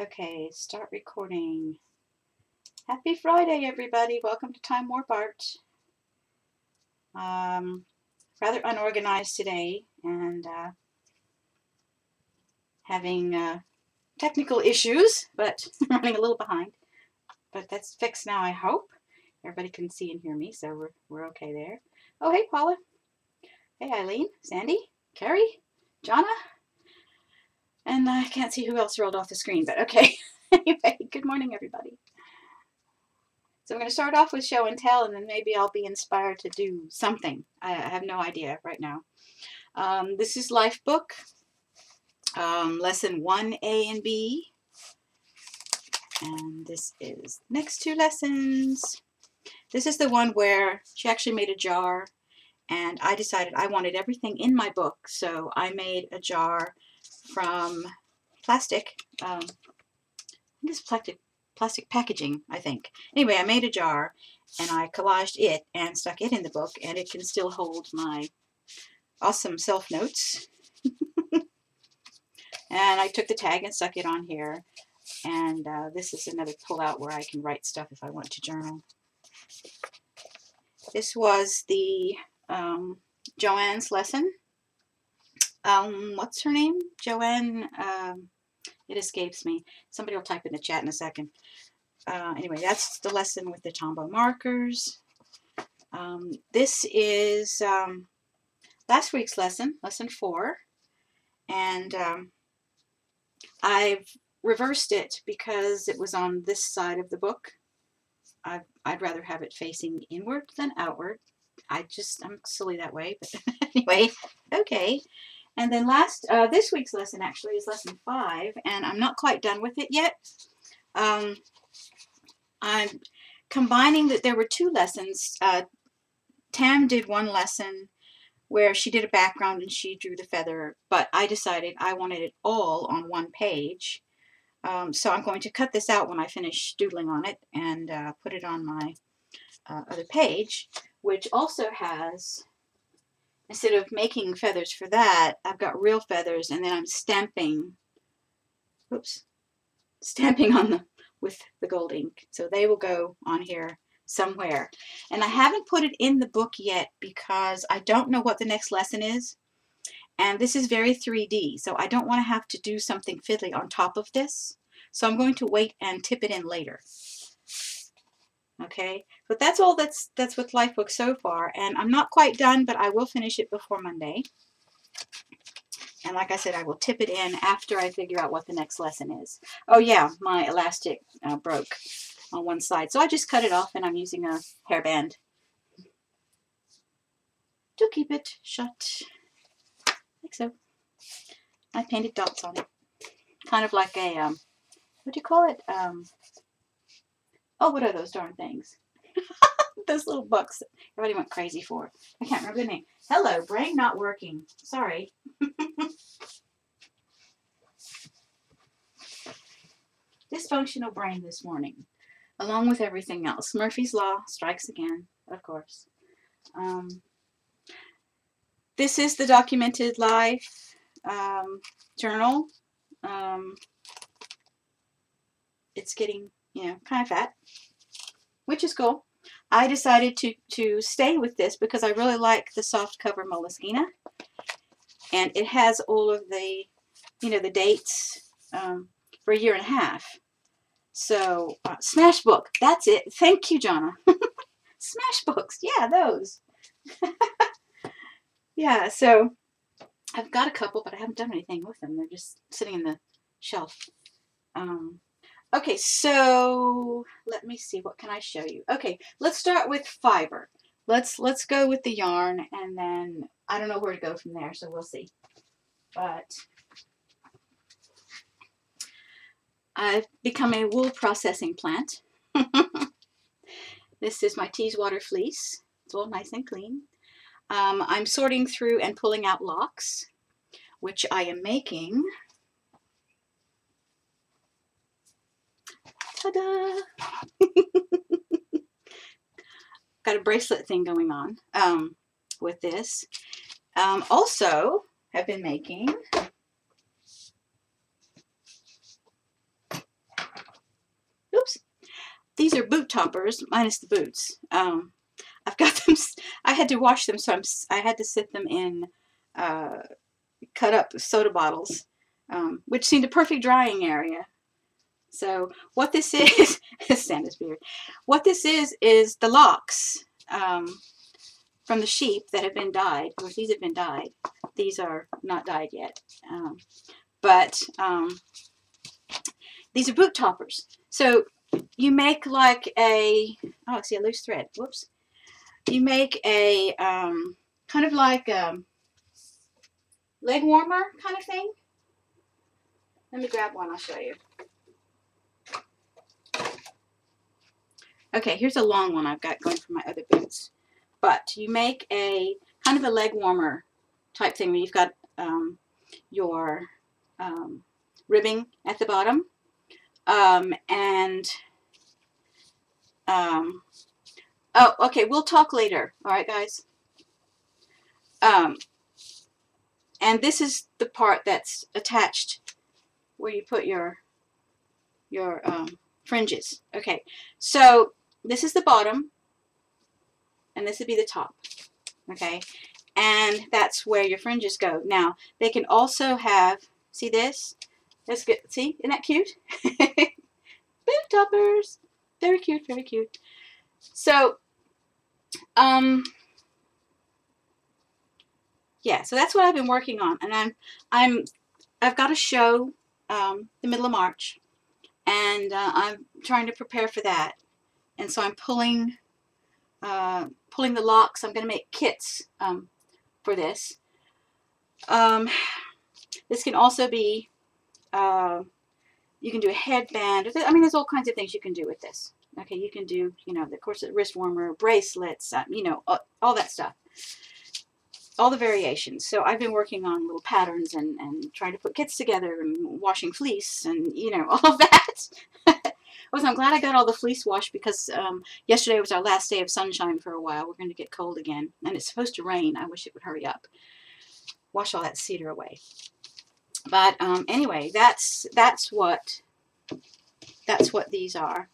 Okay, start recording. Happy Friday, everybody. Welcome to Time Warp Art. Um, rather unorganized today and uh, having uh, technical issues, but running a little behind. But that's fixed now, I hope. Everybody can see and hear me, so we're, we're okay there. Oh, hey, Paula. Hey, Eileen, Sandy, Carrie, Jonna. And I can't see who else rolled off the screen, but okay. anyway, good morning, everybody. So I'm going to start off with show and tell, and then maybe I'll be inspired to do something. I have no idea right now. Um, this is Life Book, um, Lesson 1A and B. And this is next two lessons. This is the one where she actually made a jar, and I decided I wanted everything in my book, so I made a jar from plastic. Um, this plastic plastic packaging, I think. Anyway, I made a jar and I collaged it and stuck it in the book, and it can still hold my awesome self notes. and I took the tag and stuck it on here. And uh, this is another pull-out where I can write stuff if I want to journal. This was the um, Joanne's lesson um, what's her name? Joanne, um, it escapes me. Somebody will type in the chat in a second. Uh, anyway, that's the lesson with the Tombow markers. Um, this is um, last week's lesson, lesson four. And um, I've reversed it because it was on this side of the book. i would rather have it facing inward than outward. I just, I'm silly that way. But anyway, okay. And then last, uh, this week's lesson actually is lesson five, and I'm not quite done with it yet. Um, I'm combining that there were two lessons. Uh, Tam did one lesson where she did a background and she drew the feather, but I decided I wanted it all on one page. Um, so I'm going to cut this out when I finish doodling on it and uh, put it on my uh, other page, which also has instead of making feathers for that, I've got real feathers and then I'm stamping, oops, stamping on them with the gold ink. So they will go on here somewhere. And I haven't put it in the book yet because I don't know what the next lesson is. And this is very 3D, so I don't want to have to do something fiddly on top of this. So I'm going to wait and tip it in later. Okay, but that's all that's that's with Lifebook so far, and I'm not quite done, but I will finish it before Monday. And like I said, I will tip it in after I figure out what the next lesson is. Oh yeah, my elastic uh, broke on one side, so I just cut it off, and I'm using a hairband to keep it shut, like so. I painted dots on it, kind of like a um, what do you call it? Um, Oh, what are those darn things? those little books everybody went crazy for. I can't remember the name. Hello, brain not working. Sorry. Dysfunctional brain this morning, along with everything else. Murphy's Law strikes again, of course. Um, this is the documented life um, journal. Um, it's getting you know, kind of fat, which is cool. I decided to, to stay with this because I really like the soft cover Moleskine. And it has all of the, you know, the dates um, for a year and a half. So, uh, Smash Book, that's it. Thank you, Jonna. Smash Books, yeah, those. yeah, so I've got a couple, but I haven't done anything with them. They're just sitting in the shelf. Um, Okay, so let me see, what can I show you? Okay, let's start with fiber. Let's let's go with the yarn and then I don't know where to go from there, so we'll see. But I've become a wool processing plant. this is my Teeswater fleece. It's all nice and clean. Um, I'm sorting through and pulling out locks, which I am making Ta-da! Got a bracelet thing going on um, with this. Um, also, have been making oops these are boot toppers minus the boots. Um, I've got them. I had to wash them, so I'm, I had to sit them in uh, cut up soda bottles, um, which seemed a perfect drying area. So what this is, Santa's beard. What this is is the locks um, from the sheep that have been dyed. Of course, these have been dyed. These are not dyed yet, um, but um, these are boot toppers. So you make like a oh, I see a loose thread. Whoops. You make a um, kind of like a leg warmer kind of thing. Let me grab one. I'll show you. Okay, here's a long one I've got going for my other boots. But you make a kind of a leg warmer type thing where you've got um, your um, ribbing at the bottom. Um, and, um, oh, okay, we'll talk later. All right, guys? Um, and this is the part that's attached where you put your, your um, fringes. Okay, so this is the bottom, and this would be the top. Okay, and that's where your fringes go. Now, they can also have, see this? That's good. See, isn't that cute? Boot toppers. Very cute, very cute. So, um, yeah, so that's what I've been working on, and I'm, I'm, I've got a show um, the middle of March, and uh, I'm trying to prepare for that and so I'm pulling uh, pulling the locks. I'm going to make kits um, for this. Um, this can also be, uh, you can do a headband. I mean, there's all kinds of things you can do with this. Okay, you can do, you know, the course wrist warmer, bracelets, uh, you know, all, all, that stuff. All the variations. So I've been working on little patterns and, and trying to put kits together and washing fleece and, you know, all of that. Was I'm glad I got all the fleece washed because um, yesterday was our last day of sunshine for a while. We're going to get cold again. And it's supposed to rain. I wish it would hurry up. Wash all that cedar away. But um, anyway, that's that's what that's what these are.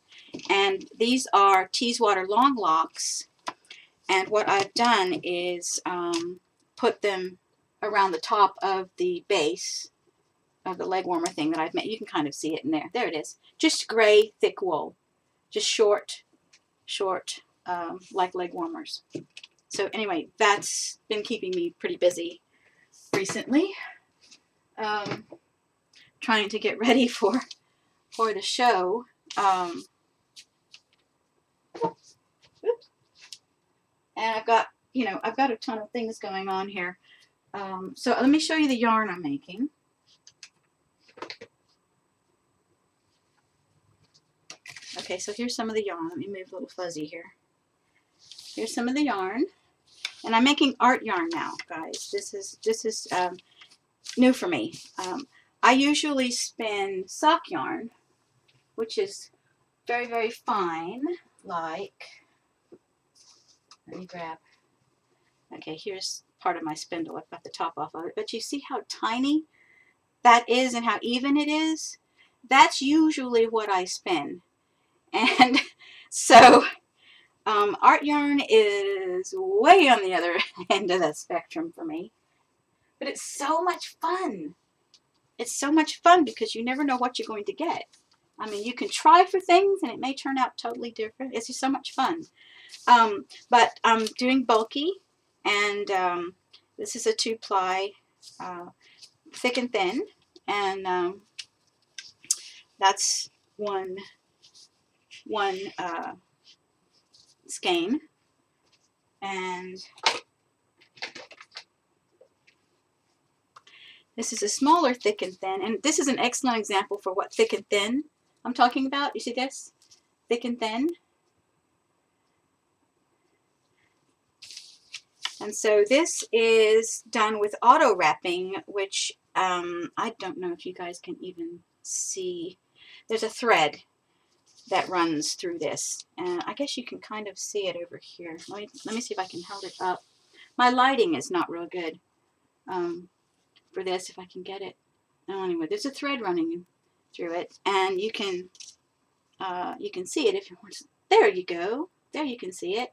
And these are Teeswater long locks. And what I've done is um, put them around the top of the base of the leg warmer thing that I've made. You can kind of see it in there. There it is. Just gray, thick wool. Just short, short, um, like leg warmers. So anyway, that's been keeping me pretty busy recently. Um, trying to get ready for for the show. Um, and I've got, you know, I've got a ton of things going on here. Um, so let me show you the yarn I'm making. Okay, so here's some of the yarn. Let me move a little fuzzy here. Here's some of the yarn. And I'm making art yarn now, guys. This is this is um, new for me. Um, I usually spin sock yarn, which is very, very fine, like, let me grab, okay, here's part of my spindle. I've got the top off of it. But you see how tiny that is and how even it is? That's usually what I spin. And so um, art yarn is way on the other end of the spectrum for me. But it's so much fun. It's so much fun because you never know what you're going to get. I mean, you can try for things and it may turn out totally different. It's just so much fun. Um, but I'm doing bulky and um, this is a two-ply uh, thick and thin and um, that's one one uh, skein. And this is a smaller thick and thin. And this is an excellent example for what thick and thin I'm talking about. You see this? Thick and thin. And so this is done with auto wrapping, which um, I don't know if you guys can even see. There's a thread that runs through this. And I guess you can kind of see it over here. Let me, let me see if I can hold it up. My lighting is not real good um, for this, if I can get it. Oh, anyway, there's a thread running through it, and you can uh, you can see it if you want. There you go. There you can see it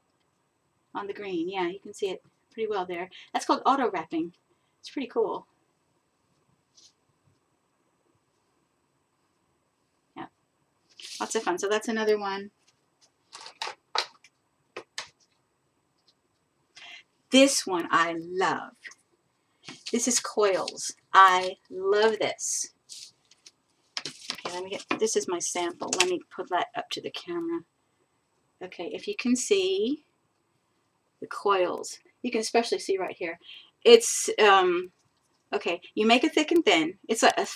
on the green. Yeah, you can see it pretty well there. That's called auto wrapping. It's pretty cool. Lots of fun. So that's another one. This one I love. This is coils. I love this. Okay, let me get, this is my sample. Let me put that up to the camera. Okay, if you can see the coils, you can especially see right here. It's, um, okay, you make a thick and thin. It's a, a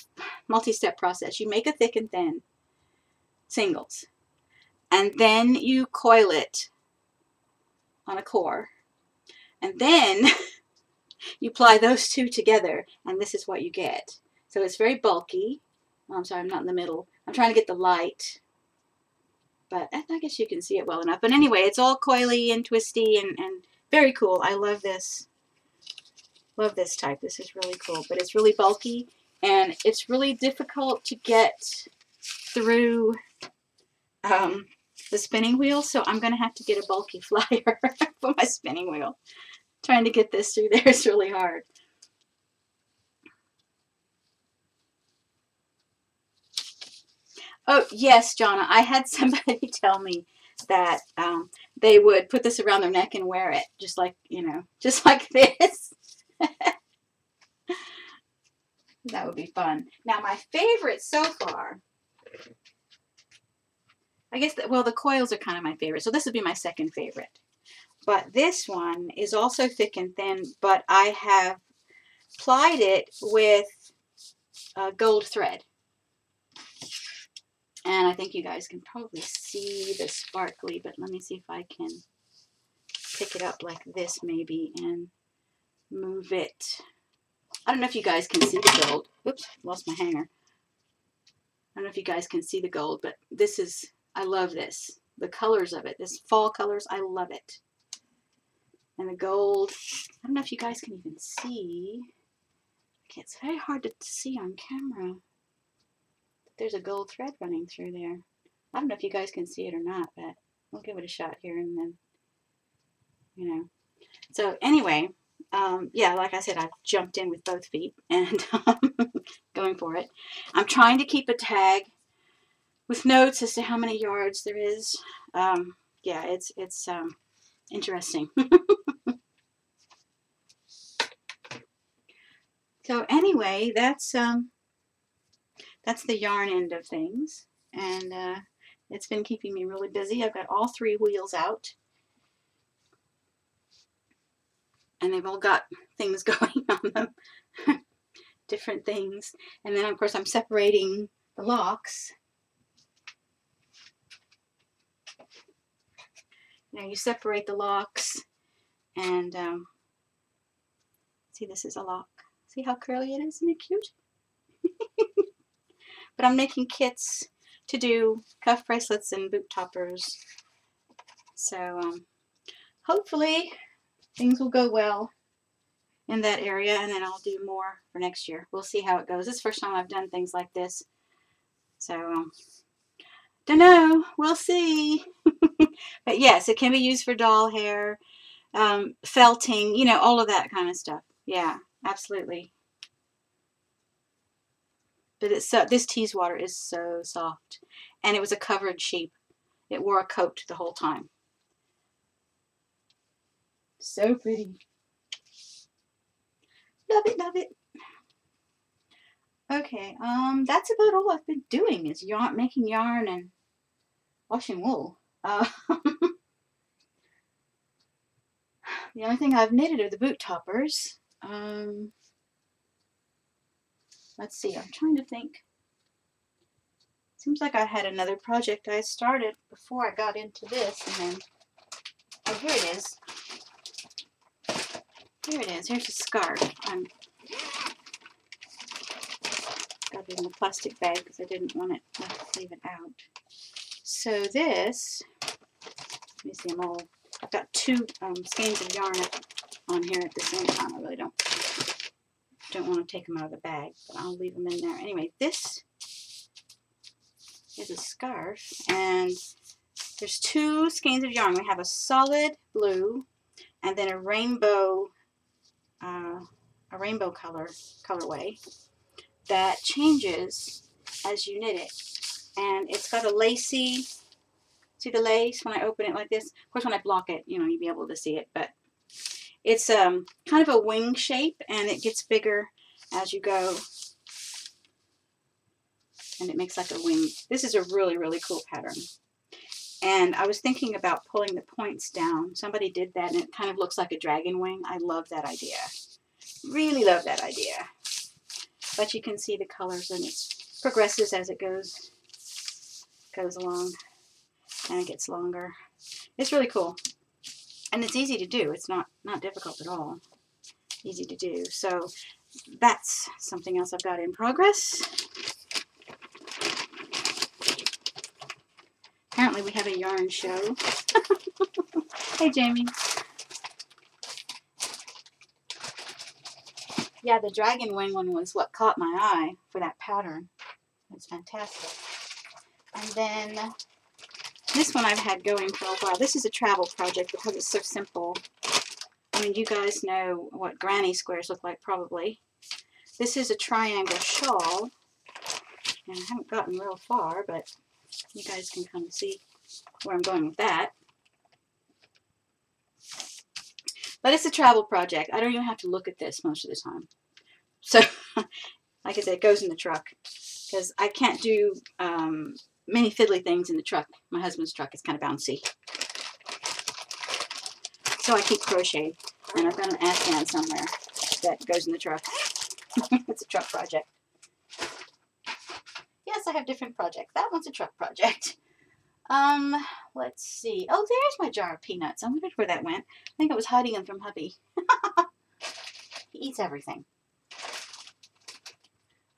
multi-step process. You make a thick and thin singles. And then you coil it on a core. And then you ply those two together and this is what you get. So it's very bulky. Oh, I'm sorry, I'm not in the middle. I'm trying to get the light. But I guess you can see it well enough. But anyway, it's all coily and twisty and, and very cool. I love this. Love this type. This is really cool. But it's really bulky and it's really difficult to get through um, the spinning wheel. So I'm going to have to get a bulky flyer for my spinning wheel. Trying to get this through there is really hard. Oh, yes, Jonna. I had somebody tell me that um, they would put this around their neck and wear it, just like, you know, just like this. that would be fun. Now, my favorite so far, I guess, that, well, the coils are kind of my favorite, so this would be my second favorite. But this one is also thick and thin, but I have plied it with gold thread. And I think you guys can probably see the sparkly, but let me see if I can pick it up like this maybe and move it. I don't know if you guys can see the gold. Oops, lost my hanger. I don't know if you guys can see the gold, but this is, I love this. The colors of it, this fall colors, I love it. And the gold, I don't know if you guys can even see. It's very hard to see on camera there's a gold thread running through there. I don't know if you guys can see it or not, but we'll give it a shot here and then, you know. So anyway, um, yeah, like I said, I've jumped in with both feet and going for it. I'm trying to keep a tag with notes as to how many yards there is. Um, yeah, it's it's um, interesting. so anyway, that's um, that's the yarn end of things. And uh, it's been keeping me really busy. I've got all three wheels out. And they've all got things going on them. Different things. And then, of course, I'm separating the locks. Now you separate the locks and um, see this is a lock. See how curly it is? Isn't it cute? But I'm making kits to do cuff bracelets and boot toppers. So um, hopefully things will go well in that area and then I'll do more for next year. We'll see how it goes. This first time I've done things like this. So, um, don't know. We'll see. but yes, it can be used for doll hair, um, felting, you know, all of that kind of stuff. Yeah, absolutely. But it's so, this Teeswater is so soft. And it was a covered sheep. It wore a coat the whole time. So pretty. Love it, love it. Okay, um, that's about all I've been doing is yarn, making yarn and washing wool. Uh, the only thing I've knitted are the boot toppers. Um, let's see, I'm trying to think. Seems like I had another project I started before I got into this, and then, oh, here it is. Here it is. Here's a scarf. I'm got it in a plastic bag because I didn't want it to leave it out. So this, let me see, I'm all, I've got two um, skeins of yarn on here at the same time. I really don't don't want to take them out of the bag, but I'll leave them in there. Anyway, this is a scarf, and there's two skeins of yarn. We have a solid blue and then a rainbow, uh, a rainbow color, colorway that changes as you knit it. And it's got a lacy, see the lace when I open it like this? Of course, when I block it, you know, you'll be able to see it, but it's um, kind of a wing shape and it gets bigger as you go. And it makes like a wing. This is a really, really cool pattern. And I was thinking about pulling the points down. Somebody did that and it kind of looks like a dragon wing. I love that idea. Really love that idea. But you can see the colors and it progresses as it goes goes along and it gets longer. It's really cool. And it's easy to do. It's not, not difficult at all. Easy to do. So that's something else I've got in progress. Apparently we have a yarn show. hey, Jamie. Yeah, the dragon wing one was what caught my eye for that pattern. It's fantastic. And then this one I've had going for a while. This is a travel project because it's so simple. I mean, you guys know what granny squares look like probably. This is a triangle shawl. And I haven't gotten real far, but you guys can kind of see where I'm going with that. But it's a travel project. I don't even have to look at this most of the time. So, like I said, it goes in the truck. Because I can't do um, many fiddly things in the truck. My husband's truck is kind of bouncy. So I keep crocheting. And I've got an Afghan somewhere that goes in the truck. it's a truck project. Yes, I have different projects. That one's a truck project. Um, let's see. Oh, there's my jar of peanuts. I wondered where that went. I think I was hiding them from hubby. he eats everything.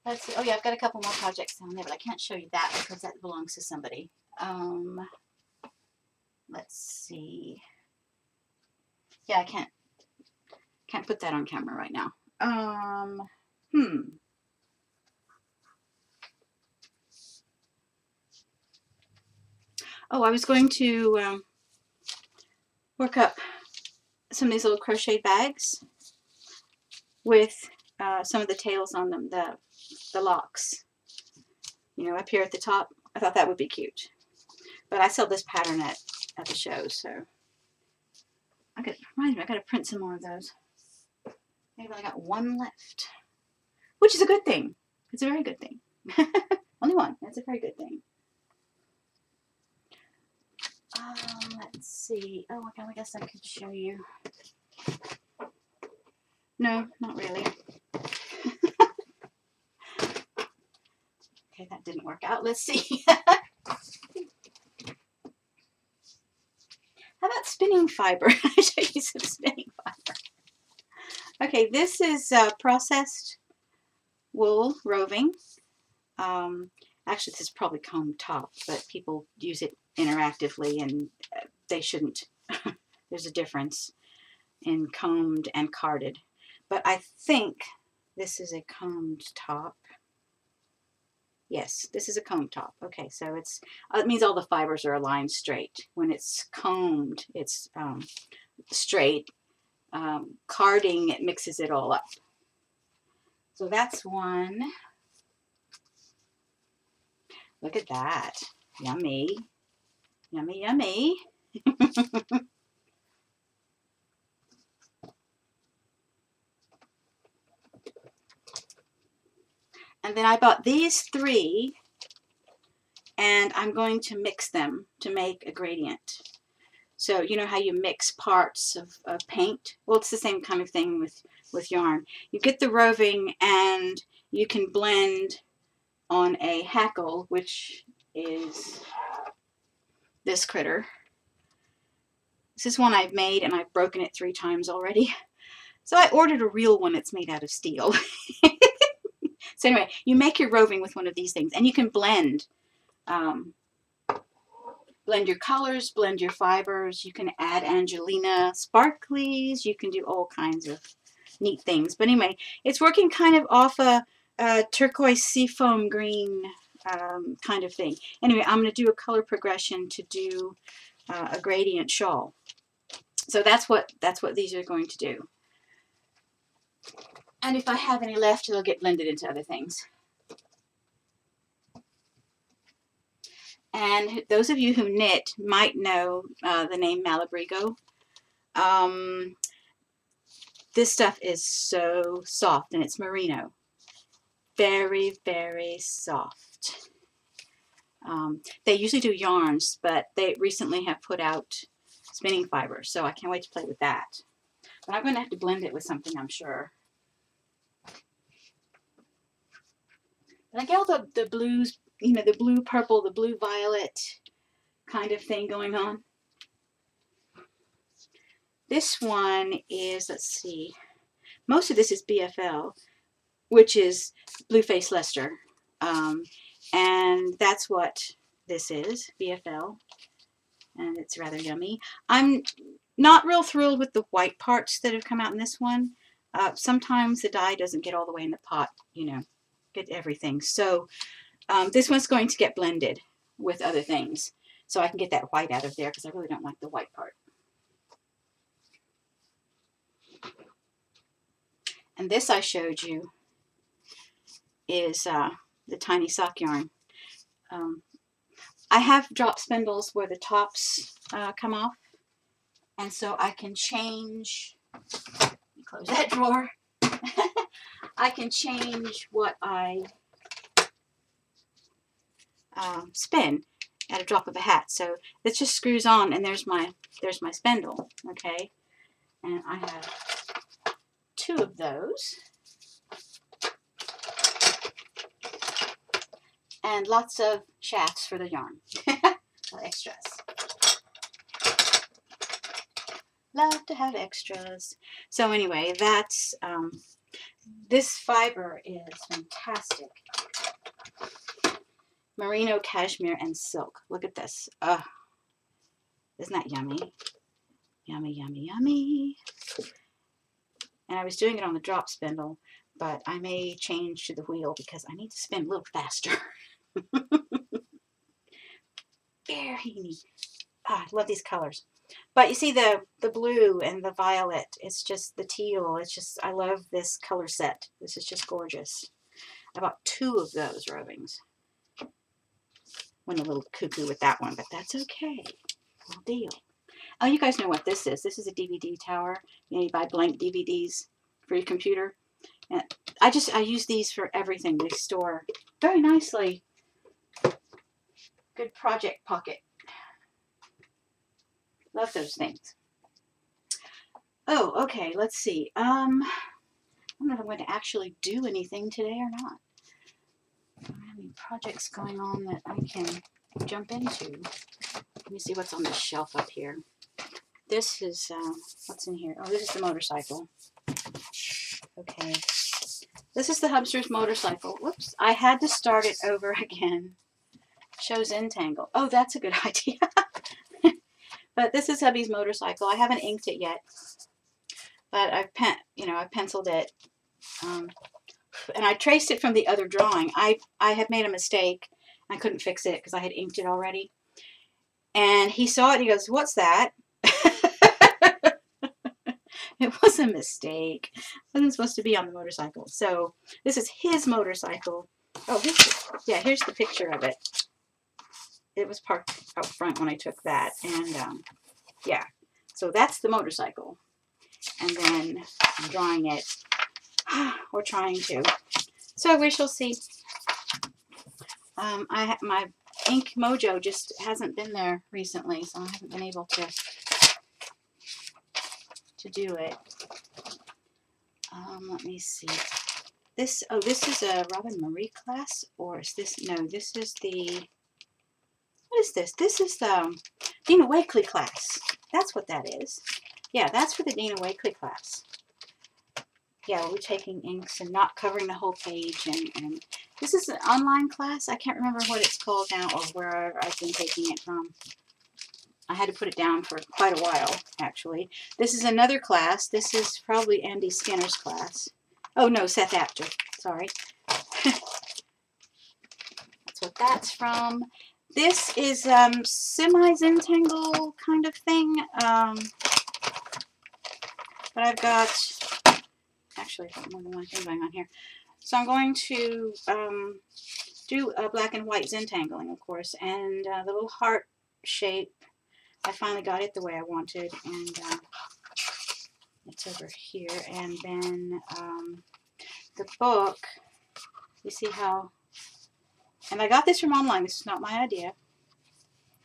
Let's see. Oh, yeah, I've got a couple more projects down there, but I can't show you that because that belongs to somebody. Um, let's see. Yeah, I can't can't put that on camera right now. Um, hmm. Oh, I was going to um, work up some of these little crochet bags with uh, some of the tails on them, the, the locks. You know, up here at the top. I thought that would be cute. But I sell this pattern at, at the show, so I got reminds me, I gotta print some more of those. Maybe I got one left. Which is a good thing. It's a very good thing. Only one. That's a very good thing. Um, let's see. Oh, okay, I guess I could show you. No, not really. Okay, that didn't work out. Let's see. How about spinning fiber? I'll show you some spinning fiber. Okay, this is uh, processed wool roving. Um, actually, this is probably comb top, but people use it interactively and uh, they shouldn't. There's a difference in combed and carded. But I think this is a combed top. Yes, this is a comb top. Okay, so it's uh, it means all the fibers are aligned straight. When it's combed, it's um, straight. Um, carding, it mixes it all up. So that's one. Look at that. Yummy. Yummy, yummy. And then I bought these three and I'm going to mix them to make a gradient. So you know how you mix parts of, of paint? Well, it's the same kind of thing with, with yarn. You get the roving and you can blend on a hackle, which is this critter. This is one I've made and I've broken it three times already. So I ordered a real one that's made out of steel. So anyway, you make your roving with one of these things, and you can blend. Um, blend your colors, blend your fibers. You can add Angelina sparklies. You can do all kinds of neat things. But anyway, it's working kind of off a, a turquoise seafoam green um, kind of thing. Anyway, I'm going to do a color progression to do uh, a gradient shawl. So that's what that's what these are going to do. And if I have any left, it'll get blended into other things. And those of you who knit might know uh, the name Malabrigo. Um, this stuff is so soft and it's merino. Very, very soft. Um, they usually do yarns, but they recently have put out spinning fiber, so I can't wait to play with that. But I'm going to have to blend it with something, I'm sure. I get all the, the blues, you know, the blue purple, the blue violet kind of thing going on. This one is, let's see, most of this is BFL, which is Blueface Leicester. Um, and that's what this is, BFL. And it's rather yummy. I'm not real thrilled with the white parts that have come out in this one. Uh, sometimes the dye doesn't get all the way in the pot, you know, get everything. So um, this one's going to get blended with other things. So I can get that white out of there because I really don't like the white part. And this I showed you is uh, the tiny sock yarn. Um, I have drop spindles where the tops uh, come off. And so I can change, close that drawer. I can change what I um, spin at a drop of a hat. So this just screws on and there's my there's my spindle. Okay. And I have two of those. And lots of shafts for the yarn. extras. Love to have extras. So anyway, that's, um, this fiber is fantastic. Merino, cashmere, and silk. Look at this. Ugh. Isn't that yummy? Yummy, yummy, yummy. And I was doing it on the drop spindle, but I may change to the wheel because I need to spin a little faster. Very neat. Ah, I love these colors. But you see the, the blue and the violet, it's just the teal. It's just, I love this color set. This is just gorgeous. I bought two of those rovings. Went a little cuckoo with that one, but that's okay. No deal. Oh, you guys know what this is. This is a DVD tower. You, know, you buy blank DVDs for your computer. And I just, I use these for everything. They store very nicely. Good project pocket. Love those things. Oh, okay, let's see. Um, I don't know if I'm going to actually do anything today or not. I have any projects going on that I can jump into. Let me see what's on the shelf up here. This is, uh, what's in here? Oh, this is the motorcycle. Okay. This is the Hubster's motorcycle. Whoops. I had to start it over again. Show Zentangle. Oh, that's a good idea. But this is hubby's motorcycle. I haven't inked it yet. But I've pen, you know, I penciled it. Um, and I traced it from the other drawing. I, I had made a mistake. I couldn't fix it because I had inked it already. And he saw it. He goes, what's that? it was a mistake. It wasn't supposed to be on the motorcycle. So this is his motorcycle. Oh, yeah, here's the picture of it. It was parked out front when I took that. And um, yeah, so that's the motorcycle. And then I'm drawing it. We're trying to. So we shall see. Um, I my ink mojo just hasn't been there recently, so I haven't been able to to do it. Um, let me see. This, oh, this is a Robin Marie class, or is this, no, this is the, is this? This is the um, Dina Wakley class. That's what that is. Yeah, that's for the Dina Wakley class. Yeah, we're taking inks and not covering the whole page. And, and this is an online class. I can't remember what it's called now or where I've been taking it from. I had to put it down for quite a while, actually. This is another class. This is probably Andy Skinner's class. Oh, no, Seth Apter. Sorry. That's what that's from. This is um, semi-Zentangle kind of thing. Um, but I've got, actually, more than one thing going on here. So I'm going to um, do a black and white Zentangling, of course, and uh, the little heart shape, I finally got it the way I wanted, and uh, it's over here. And then um, the book, you see how, and I got this from online, this is not my idea.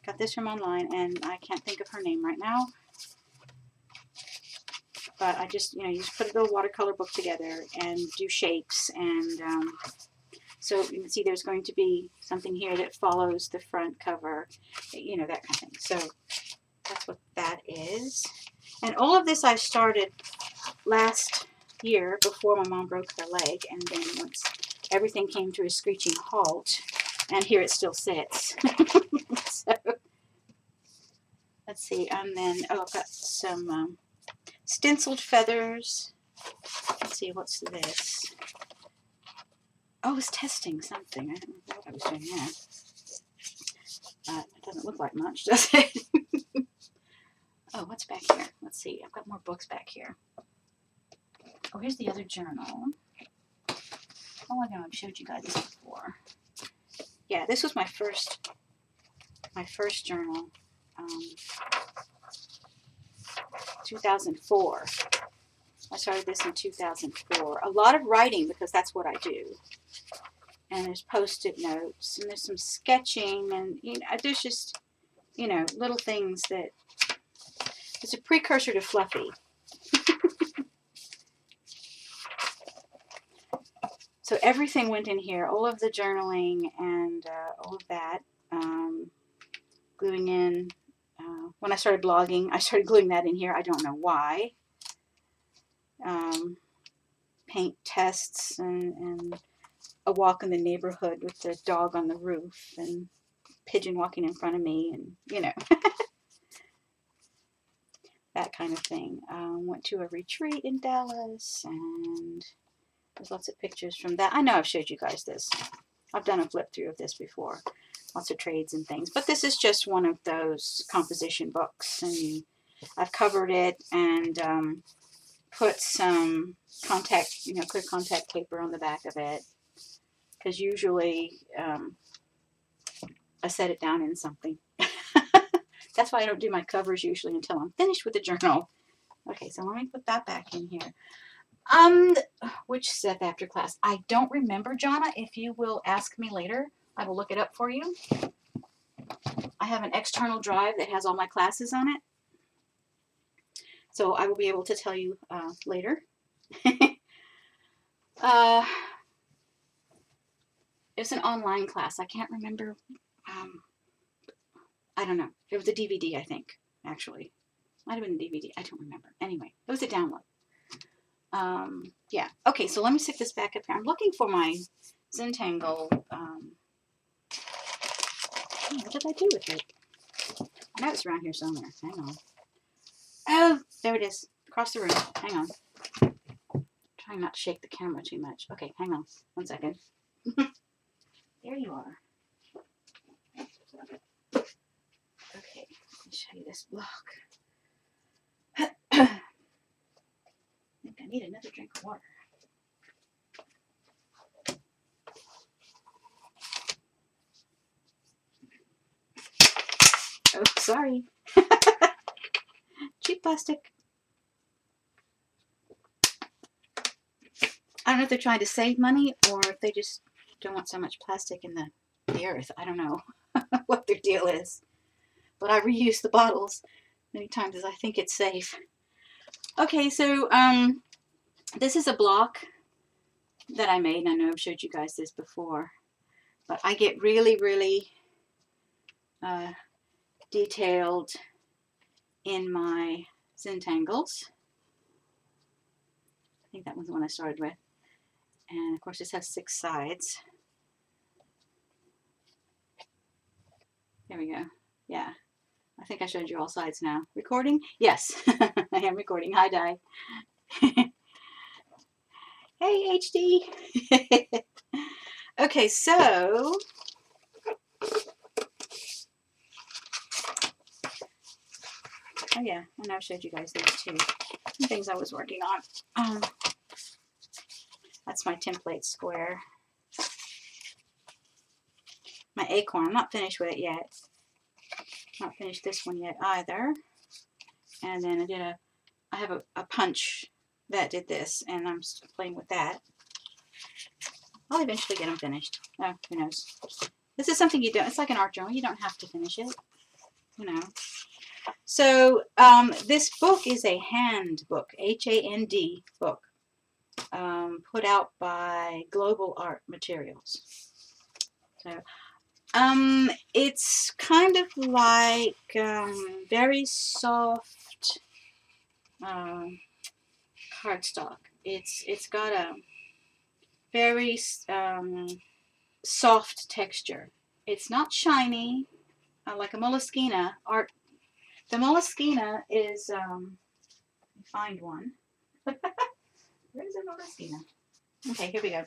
Got this from online, and I can't think of her name right now. But I just, you know, you just put a little watercolor book together and do shapes, and um, so you can see there's going to be something here that follows the front cover, you know, that kind of thing. So that's what that is. And all of this I started last year before my mom broke her leg, and then once everything came to a screeching halt, and here it still sits. so, let's see, and then, oh, I've got some um, stenciled feathers. Let's see, what's this? Oh, I was testing something. I don't know what I was doing there. Uh, it doesn't look like much, does it? oh, what's back here? Let's see. I've got more books back here. Oh, here's the other journal. Oh, I know I've showed you guys this before. Yeah, this was my first, my first journal. Um, 2004. I started this in 2004. A lot of writing because that's what I do. And there's post-it notes and there's some sketching and you know there's just you know little things that it's a precursor to Fluffy. So everything went in here, all of the journaling and uh, all of that. Um, gluing in. Uh, when I started blogging, I started gluing that in here. I don't know why. Um, paint tests and, and a walk in the neighborhood with the dog on the roof and pigeon walking in front of me and, you know, that kind of thing. Um, went to a retreat in Dallas and there's lots of pictures from that. I know I've showed you guys this. I've done a flip through of this before. Lots of trades and things. But this is just one of those composition books. And I've covered it and um, put some contact, you know, clear contact paper on the back of it. Because usually um, I set it down in something. That's why I don't do my covers usually until I'm finished with the journal. Okay, so let me put that back in here. Um, which Seth Apter class? I don't remember, Jonna. If you will ask me later, I will look it up for you. I have an external drive that has all my classes on it. So I will be able to tell you uh, later. uh, it was an online class. I can't remember. Um, I don't know. It was a DVD, I think, actually. Might have been a DVD. I don't remember. Anyway, it was a download. Um, yeah. Okay, so let me stick this back up here. I'm looking for my Zentangle. Um, what did I do with it? I know it's around here somewhere. Hang on. Oh, there it is. Across the room. Hang on. trying not to shake the camera too much. Okay, hang on. One second. there you are. Okay, let me show you this block. I need another drink of water. Oh, sorry. Cheap plastic. I don't know if they're trying to save money or if they just don't want so much plastic in the, the earth. I don't know what their deal is. But I reuse the bottles many times as I think it's safe. Okay, so um, this is a block that I made. And I know I've showed you guys this before. But I get really, really uh, detailed in my Zentangles. I think that was the one I started with. And of course this has six sides. There we go. Yeah. I think I showed you all sides now. Recording? Yes, I am recording. Hi, Di. Hey, HD. okay, so oh yeah, and I've showed you guys these too. Some things I was working on. Um, that's my template square. My acorn, I'm not finished with it yet. Not finished this one yet either. And then I did a, I have a, a punch that did this, and I'm playing with that. I'll eventually get them finished. Oh, who knows. This is something you don't, it's like an art journal. You don't have to finish it, you know. So um, this book is a hand book, H-A-N-D book, um, put out by Global Art Materials. So um, it's kind of like um, very soft um, cardstock. It's it's got a very um, soft texture. It's not shiny uh, like a Moleskine art. The Moleskine is um, find one. Where's the Moleskine? Okay, here we go.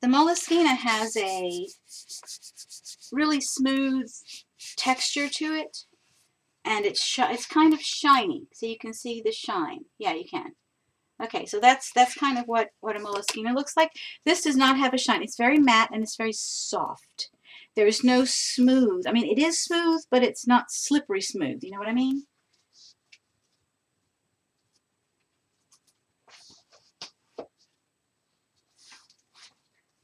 The Moleskine has a really smooth texture to it, and it's it's kind of shiny. So you can see the shine. Yeah, you can. Okay, so that's that's kind of what what a Moleskine looks like. This does not have a shine. It's very matte and it's very soft. There is no smooth. I mean, it is smooth, but it's not slippery smooth. You know what I mean?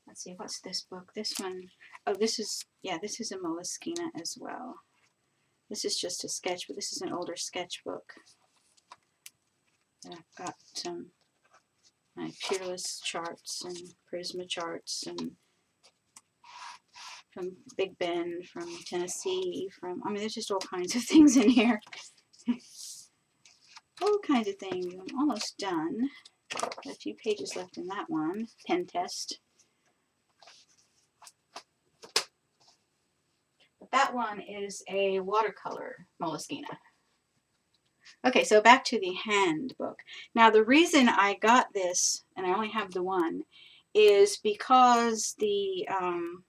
Let's see, what's this book? This one, oh, this is, yeah, this is a Moleskine as well. This is just a sketch, but this is an older sketchbook. I've got some my Peerless charts and Prisma charts and from Big Bend, from Tennessee, from, I mean, there's just all kinds of things in here. all kinds of things. I'm almost done. Got a few pages left in that one. Pen test. But that one is a watercolor Moleskine. Okay, so back to the handbook. Now the reason I got this, and I only have the one, is because the um,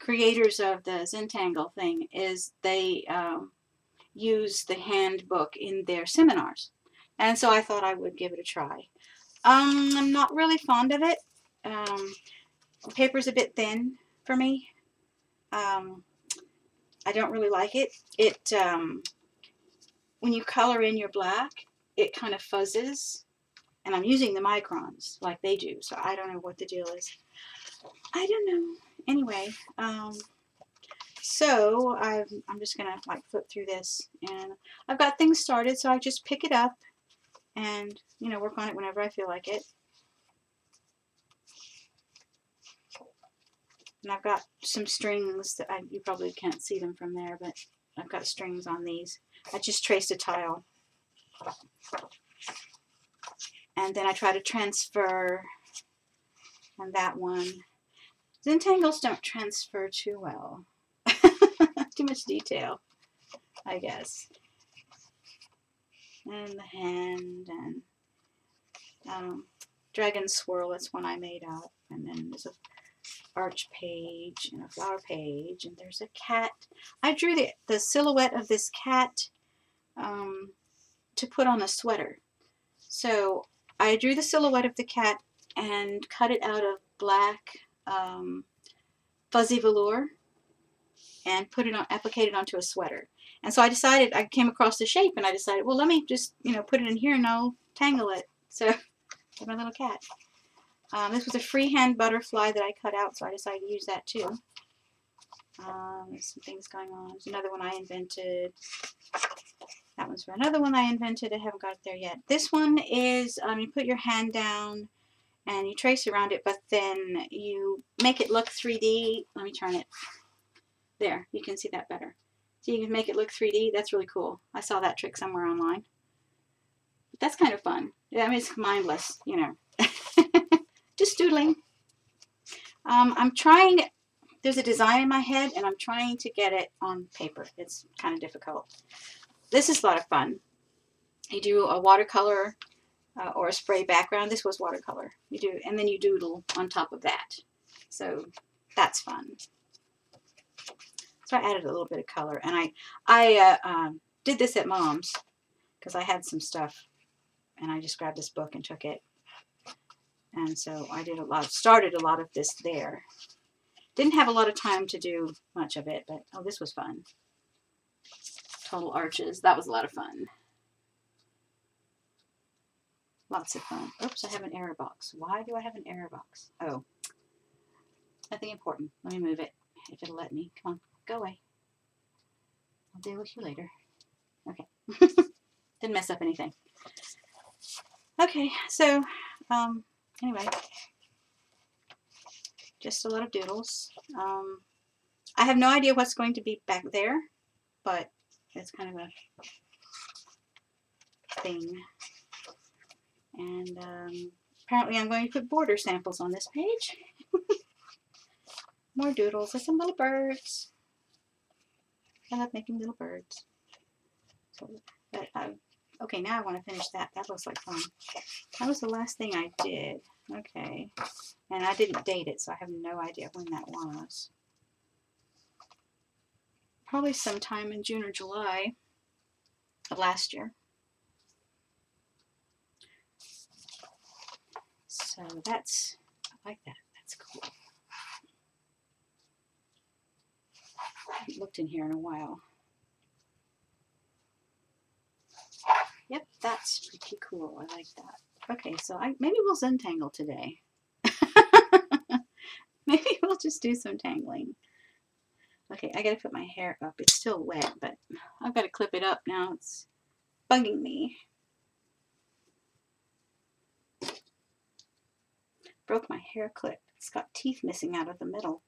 creators of the Zentangle thing is they um, use the handbook in their seminars. And so I thought I would give it a try. Um, I'm not really fond of it. Um, paper's a bit thin for me. Um, I don't really like it. It um, when you color in your black, it kind of fuzzes. And I'm using the microns like they do, so I don't know what the deal is. I don't know. Anyway, um, so i am just going to like flip through this. And I've got things started, so I just pick it up and, you know, work on it whenever I feel like it. And I've got some strings that I, you probably can't see them from there, but I've got strings on these. I just traced a tile. And then I try to transfer on that one. Zentangles don't transfer too well. too much detail, I guess. And the hand and um, dragon swirl, that's one I made up. And then there's a arch page and a flower page and there's a cat. I drew the, the silhouette of this cat um, to put on a sweater. So I drew the silhouette of the cat and cut it out of black um, fuzzy velour and put it on, applique it onto a sweater. And so I decided, I came across the shape and I decided, well, let me just, you know, put it in here and I'll tangle it. So, my little cat. Um, this was a freehand butterfly that I cut out, so I decided to use that too. Um, there's some things going on. There's another one I invented. That one's for another one I invented. I haven't got it there yet. This one is um, you put your hand down and you trace around it, but then you make it look 3D. Let me turn it. There, you can see that better. So you can make it look 3D. That's really cool. I saw that trick somewhere online. But that's kind of fun. Yeah, I mean, it's mindless, you know. Just doodling. Um, I'm trying, there's a design in my head, and I'm trying to get it on paper. It's kind of difficult. This is a lot of fun. You do a watercolor uh, or a spray background. This was watercolor. You do, and then you doodle on top of that. So that's fun. So I added a little bit of color, and I I uh, um, did this at mom's because I had some stuff and I just grabbed this book and took it. And so I did a lot, started a lot of this there. Didn't have a lot of time to do much of it, but oh, this was fun. Total Arches. That was a lot of fun. Lots of fun. Oops, I have an error box. Why do I have an error box? Oh, nothing important. Let me move it if it'll let me. Come on, go away. I'll deal with you later. Okay. Didn't mess up anything. Okay, so um, anyway, just a lot of doodles. Um, I have no idea what's going to be back there, but it's kind of a thing. And um, apparently I'm going to put border samples on this page. More doodles and some little birds. I love making little birds. So, but I, okay, now I want to finish that. That looks like fun. That was the last thing I did. Okay. And I didn't date it, so I have no idea when that was. Probably sometime in June or July of last year. So that's, I like that. That's cool. I haven't looked in here in a while. Yep, that's pretty cool. I like that. Okay, so I maybe we'll Zentangle today. maybe we'll just do some tangling. Okay, I gotta put my hair up. It's still wet, but I've got to clip it up now. It's bugging me. Broke my hair clip. It's got teeth missing out of the middle.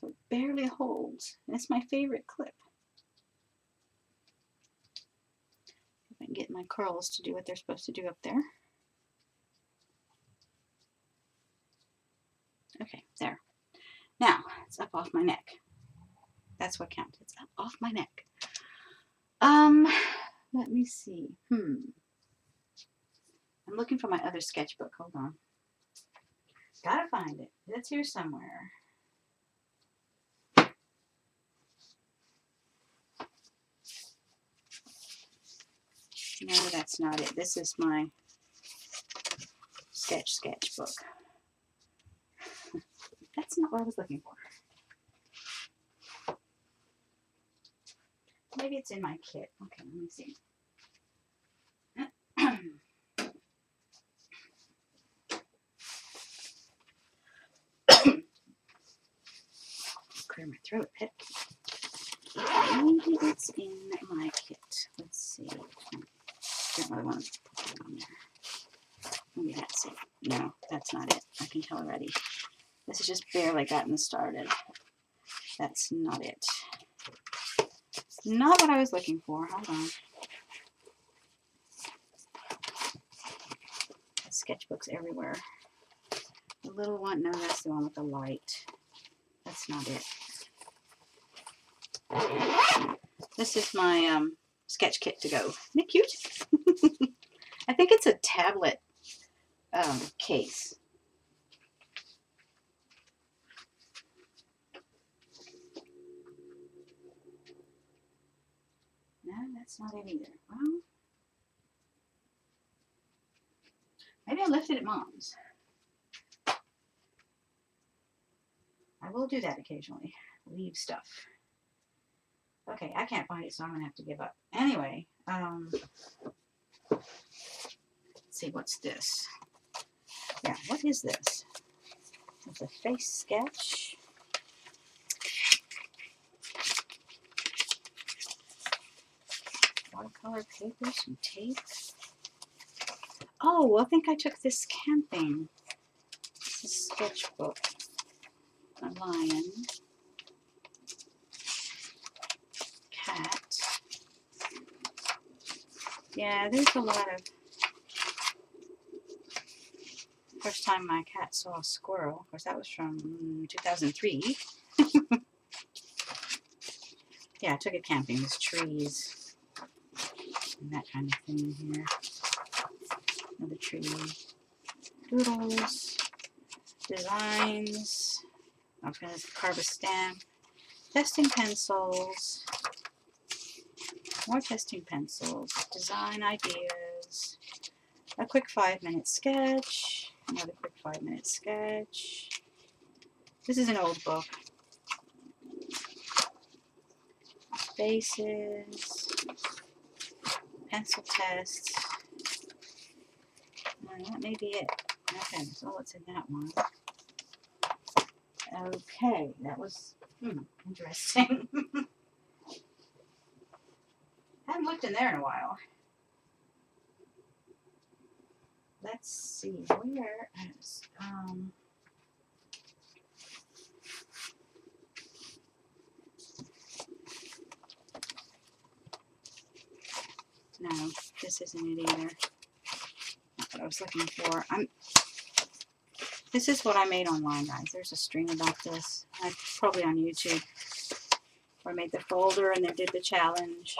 So it barely holds. And it's my favorite clip. If I can get my curls to do what they're supposed to do up there. Okay, there. Now, it's up off my neck. That's what counts. It's up off my neck. Um, let me see. Hmm. I'm looking for my other sketchbook. Hold on. Gotta find it. It's here somewhere. No, that's not it. This is my sketch sketchbook. that's not what I was looking for. Maybe it's in my kit. Okay, let me see. Clear my throat a bit. Maybe it's in my kit. Let's see. Don't really want to put that on there. Maybe that's it. No, that's not it. I can tell already. This has just barely gotten started. That's not it. Not what I was looking for. Hold on. Sketchbooks everywhere. The little one, no, that's the one with the light. That's not it. This is my um, sketch kit to go. Isn't it cute? I think it's a tablet um, case. No, that's not it either. Well, maybe I left it at mom's. I will do that occasionally. Leave stuff. Okay, I can't find it, so I'm going to have to give up. Anyway, um, let's see, what's this? Yeah, what is this? It's a face sketch. Watercolor paper, some tape. Oh, I think I took this camping. It's a sketchbook. A lion. cat. Yeah, there's a lot of... First time my cat saw a squirrel. Of course, that was from 2003. yeah, I took it camping. There's trees and that kind of thing here. Another tree. Doodles. Designs. I was going to carve a stamp. Testing pencils more testing pencils, design ideas, a quick five minute sketch, another quick five minute sketch. This is an old book. Bases, pencil tests. And that may be it. Okay, so what's in that one? Okay, that was hmm, interesting. looked in there in a while. Let's see, where is, um, no, this isn't it either. Not what I was looking for. I'm, this is what I made online, guys. There's a stream about this. I, probably on YouTube. Where I made the folder and then did the challenge.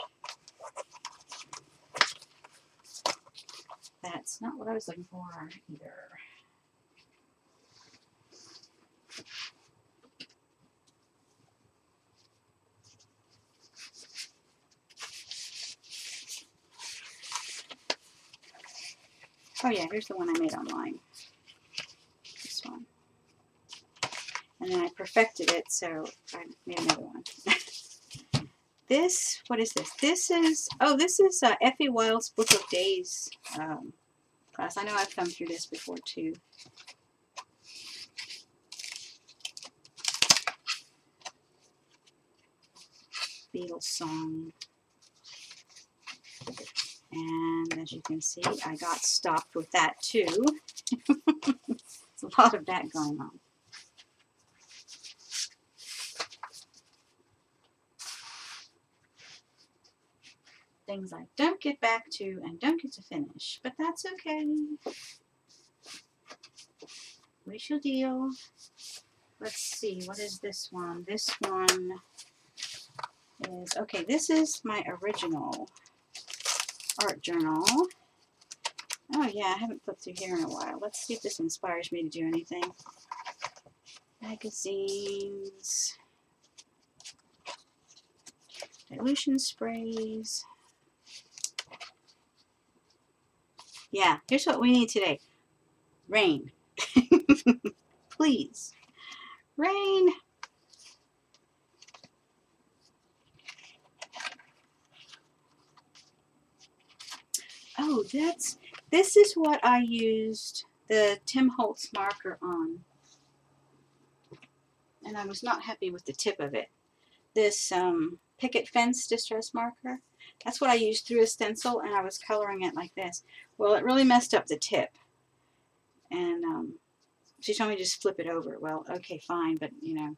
That's not what I was looking for either. Oh yeah, here's the one I made online. This one. And then I perfected it, so I made another one. this, what is this? This is, oh, this is uh, Effy Wild's Book of Days um, class. I know I've come through this before too. Beatles song. And as you can see, I got stopped with that too. There's a lot of that going on. Things I don't get back to and don't get to finish, but that's okay. We shall deal. Let's see, what is this one? This one is, okay, this is my original art journal. Oh yeah, I haven't flipped through here in a while. Let's see if this inspires me to do anything. Magazines. Dylusion sprays. Yeah, here's what we need today. Rain. Please. Rain. Oh, that's, this is what I used the Tim Holtz marker on. And I was not happy with the tip of it. This um, picket fence distress marker. That's what I used through a stencil and I was coloring it like this. Well, it really messed up the tip. And um, she told me to just flip it over. Well, okay, fine, but you know,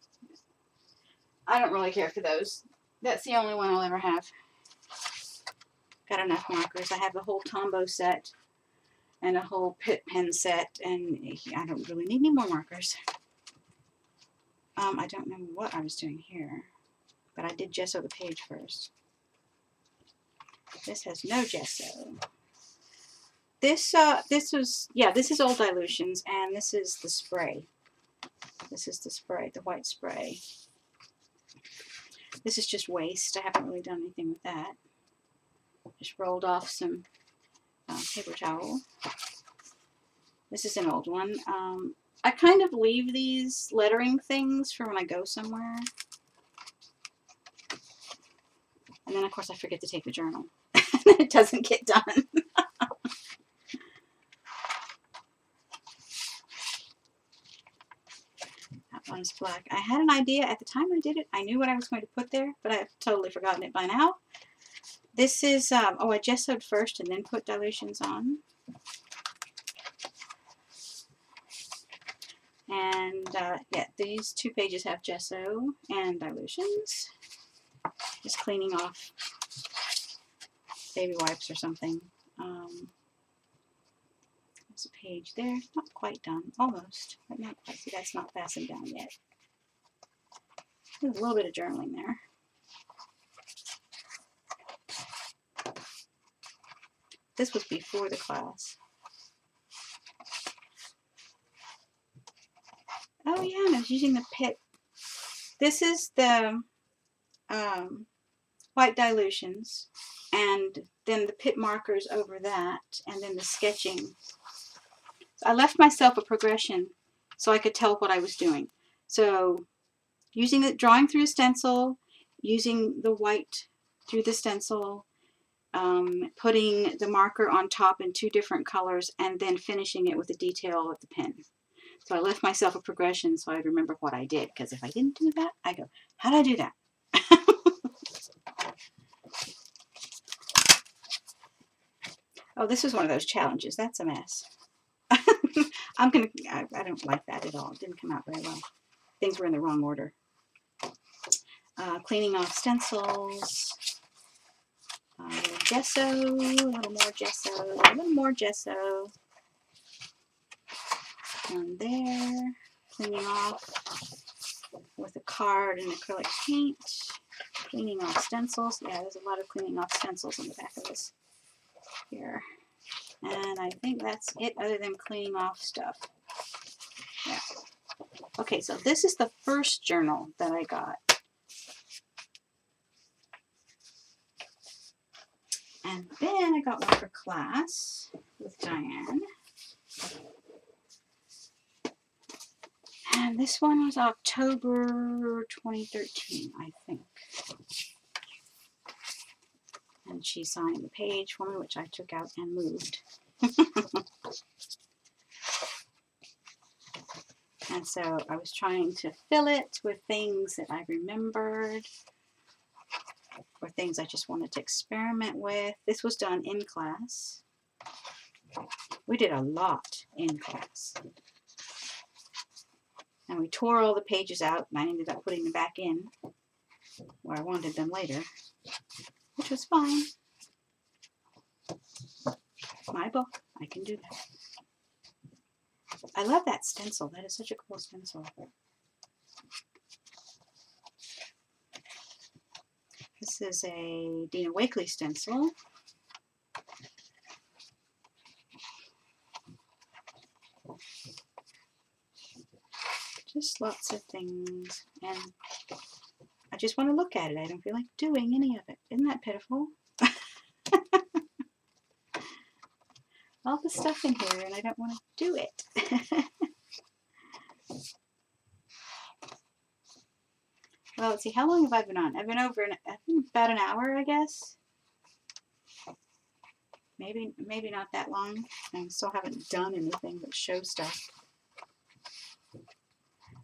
I don't really care for those. That's the only one I'll ever have. Got enough markers. I have a whole Tombow set and a whole Pitt pen set, and I don't really need any more markers. Um, I don't know what I was doing here, but I did gesso the page first. This has no gesso. This, uh, this was, yeah, this is old Dylusions, and this is the spray. This is the spray, the white spray. This is just waste. I haven't really done anything with that. Just rolled off some uh, paper towel. This is an old one. Um, I kind of leave these lettering things for when I go somewhere. And then, of course, I forget to take the journal. it doesn't get done. that one's black. I had an idea at the time I did it. I knew what I was going to put there, but I've totally forgotten it by now. This is, um, oh, I gessoed first and then put Dylusions on. And, uh, yeah, these two pages have gesso and Dylusions. Just cleaning off baby wipes or something. Um, there's a page there. Not quite done. Almost. But not quite. See, that's not fastened down yet. There's a little bit of journaling there. This was before the class. Oh yeah, I was using the Pitt. This is the um, white Dylusions and then the Pitt markers over that and then the sketching. So I left myself a progression so I could tell what I was doing. So using the drawing through a stencil, using the white through the stencil, um, putting the marker on top in two different colors, and then finishing it with the detail of the pen. So I left myself a progression so I'd remember what I did, because if I didn't do that, I go, how did I do that? Oh, this was one of those challenges. That's a mess. I'm going to, I don't like that at all. It didn't come out very well. Things were in the wrong order. Uh, cleaning off stencils. Uh, gesso, a little more gesso, a little more gesso. And there, cleaning off with a card and acrylic paint. Cleaning off stencils. Yeah, there's a lot of cleaning off stencils on the back of this here. And I think that's it other than cleaning off stuff. Yeah. Okay, so this is the first journal that I got. And then I got one for class with Diane. And this one was October 2013, I think. And she signed the page for me, which I took out and moved. and so I was trying to fill it with things that I remembered or things I just wanted to experiment with. This was done in class. We did a lot in class. And we tore all the pages out and I ended up putting them back in where I wanted them later, which was fine. My book, I can do that. I love that stencil. That is such a cool stencil. This is a Dina Wakley stencil. Just lots of things. And I just want to look at it. I don't feel like doing any of it. Isn't that pitiful? All the stuff in here and I don't want to do it. Well, let's see, how long have I been on? I've been over an, about an hour, I guess. Maybe, maybe not that long. I still haven't done anything but show stuff.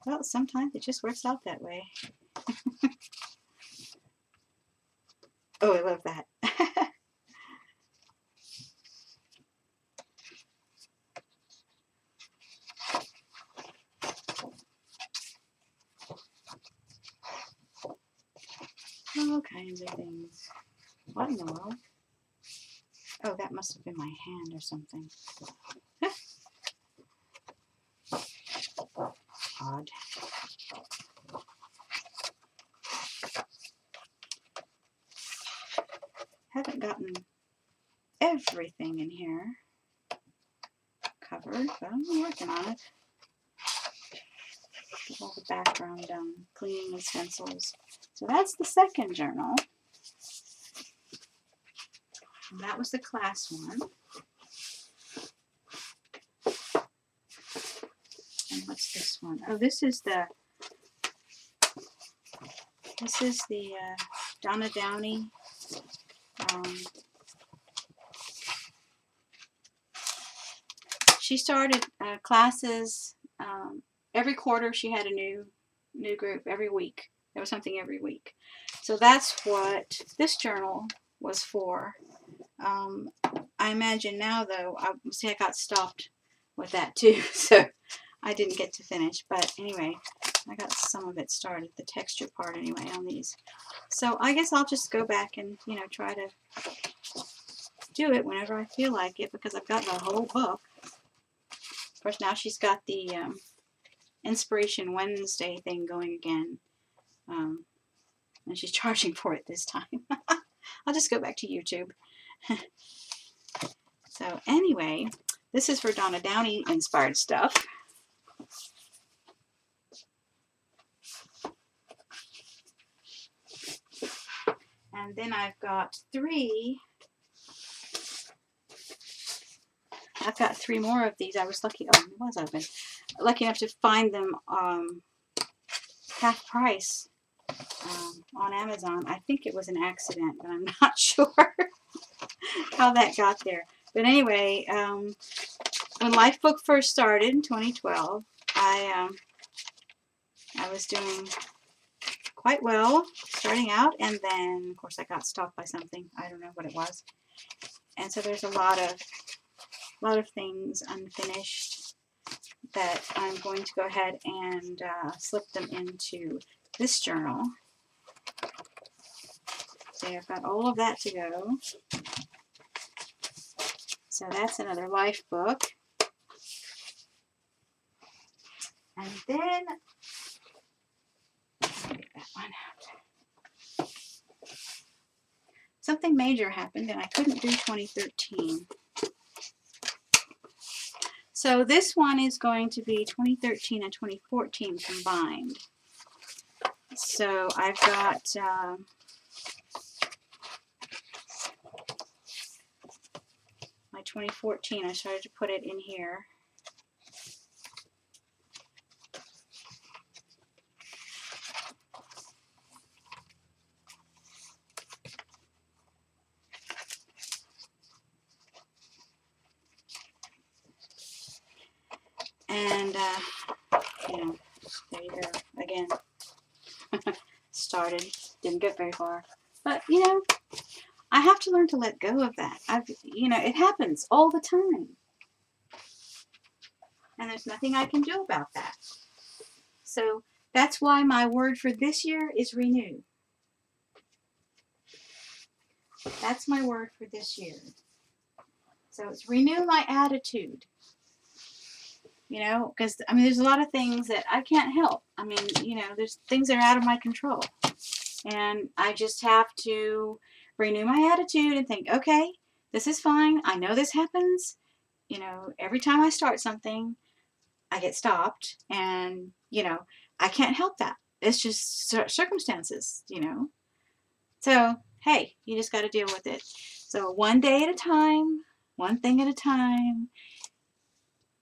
Well, sometimes it just works out that way. oh, I love that. all kinds of things. What in the world? Oh, that must have been my hand or something. Odd. Haven't gotten everything in here covered, but I'm working on it. Get all the background done, cleaning the stencils. So that's the second journal. And that was the class one. And what's this one? Oh, this is the this is the uh, Donna Downey. Um, she started uh, classes um, every quarter. She had a new new group every week. There was something every week. So that's what this journal was for. Um, I imagine now, though, I see I got stopped with that too, so I didn't get to finish. But anyway, I got some of it started, the texture part anyway, on these. So I guess I'll just go back and, you know, try to do it whenever I feel like it because I've got the whole book. Of course, now she's got the um, Inspiration Wednesday thing going again. Um, and she's charging for it this time. I'll just go back to YouTube. so anyway, this is for Donna Downey inspired stuff. And And then I've got three. I've got three more of these. I was lucky. Oh, it was open. Lucky enough to find them um, half price um, on Amazon. I think it was an accident, but I'm not sure how that got there. But anyway, um, when Lifebook first started in 2012, I um, I was doing quite well starting out, and then of course I got stopped by something. I don't know what it was, and so there's a lot of lot of things unfinished that I'm going to go ahead and uh, slip them into this journal. So I've got all of that to go. So that's another life book. And then. Something major happened and I couldn't do 2013. So this one is going to be 2013 and 2014 combined. So I've got uh, my 2014. I started to put it in here. And, uh, you know, there you go. Again, started, didn't get very far. But, you know, I have to learn to let go of that. I've, you know, it happens all the time. And there's nothing I can do about that. So that's why my word for this year is renew. That's my word for this year. So it's renew my attitude. You know, because, I mean, there's a lot of things that I can't help. I mean, you know, there's things that are out of my control. And I just have to renew my attitude and think, okay, this is fine. I know this happens. You know, every time I start something, I get stopped. And, you know, I can't help that. It's just circumstances, you know. So, hey, you just got to deal with it. So, one day at a time, one thing at a time.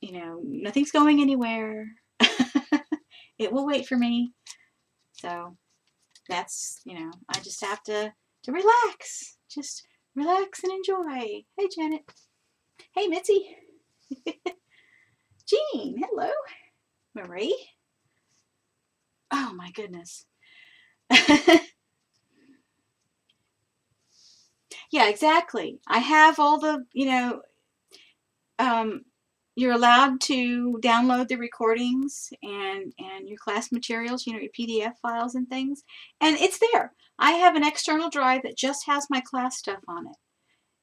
You know, nothing's going anywhere. it will wait for me. So, that's, you know, I just have to to relax. Just relax and enjoy. Hey, Janet. Hey, Mitzi. Jean, hello. Marie. Oh, my goodness. yeah, exactly. I have all the, you know, um, you're allowed to download the recordings and, and your class materials, you know, your PDF files and things. And it's there. I have an external drive that just has my class stuff on it.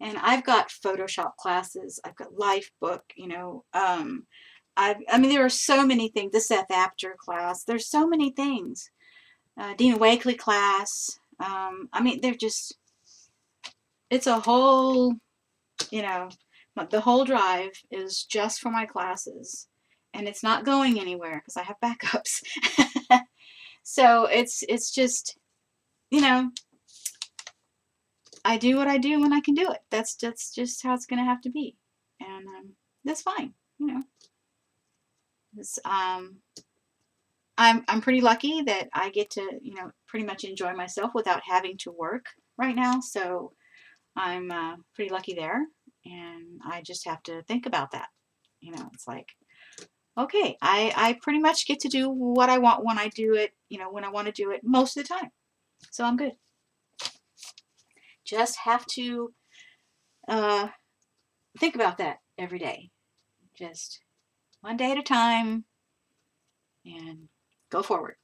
And I've got Photoshop classes. I've got Lifebook, you know. Um, I've, I mean, there are so many things. The Seth Apter class. There's so many things. Uh, Dina Wakley class. Um, I mean, they're just, it's a whole, you know, the whole drive is just for my classes. And it's not going anywhere because I have backups. so it's, it's just, you know, I do what I do when I can do it. That's that's just how it's going to have to be, and um, that's fine. You know, it's, um, I'm I'm pretty lucky that I get to you know pretty much enjoy myself without having to work right now. So I'm uh, pretty lucky there, and I just have to think about that. You know, it's like, okay, I I pretty much get to do what I want when I do it. You know, when I want to do it most of the time. So I'm good. Just have to uh, think about that every day. Just one day at a time and go forward.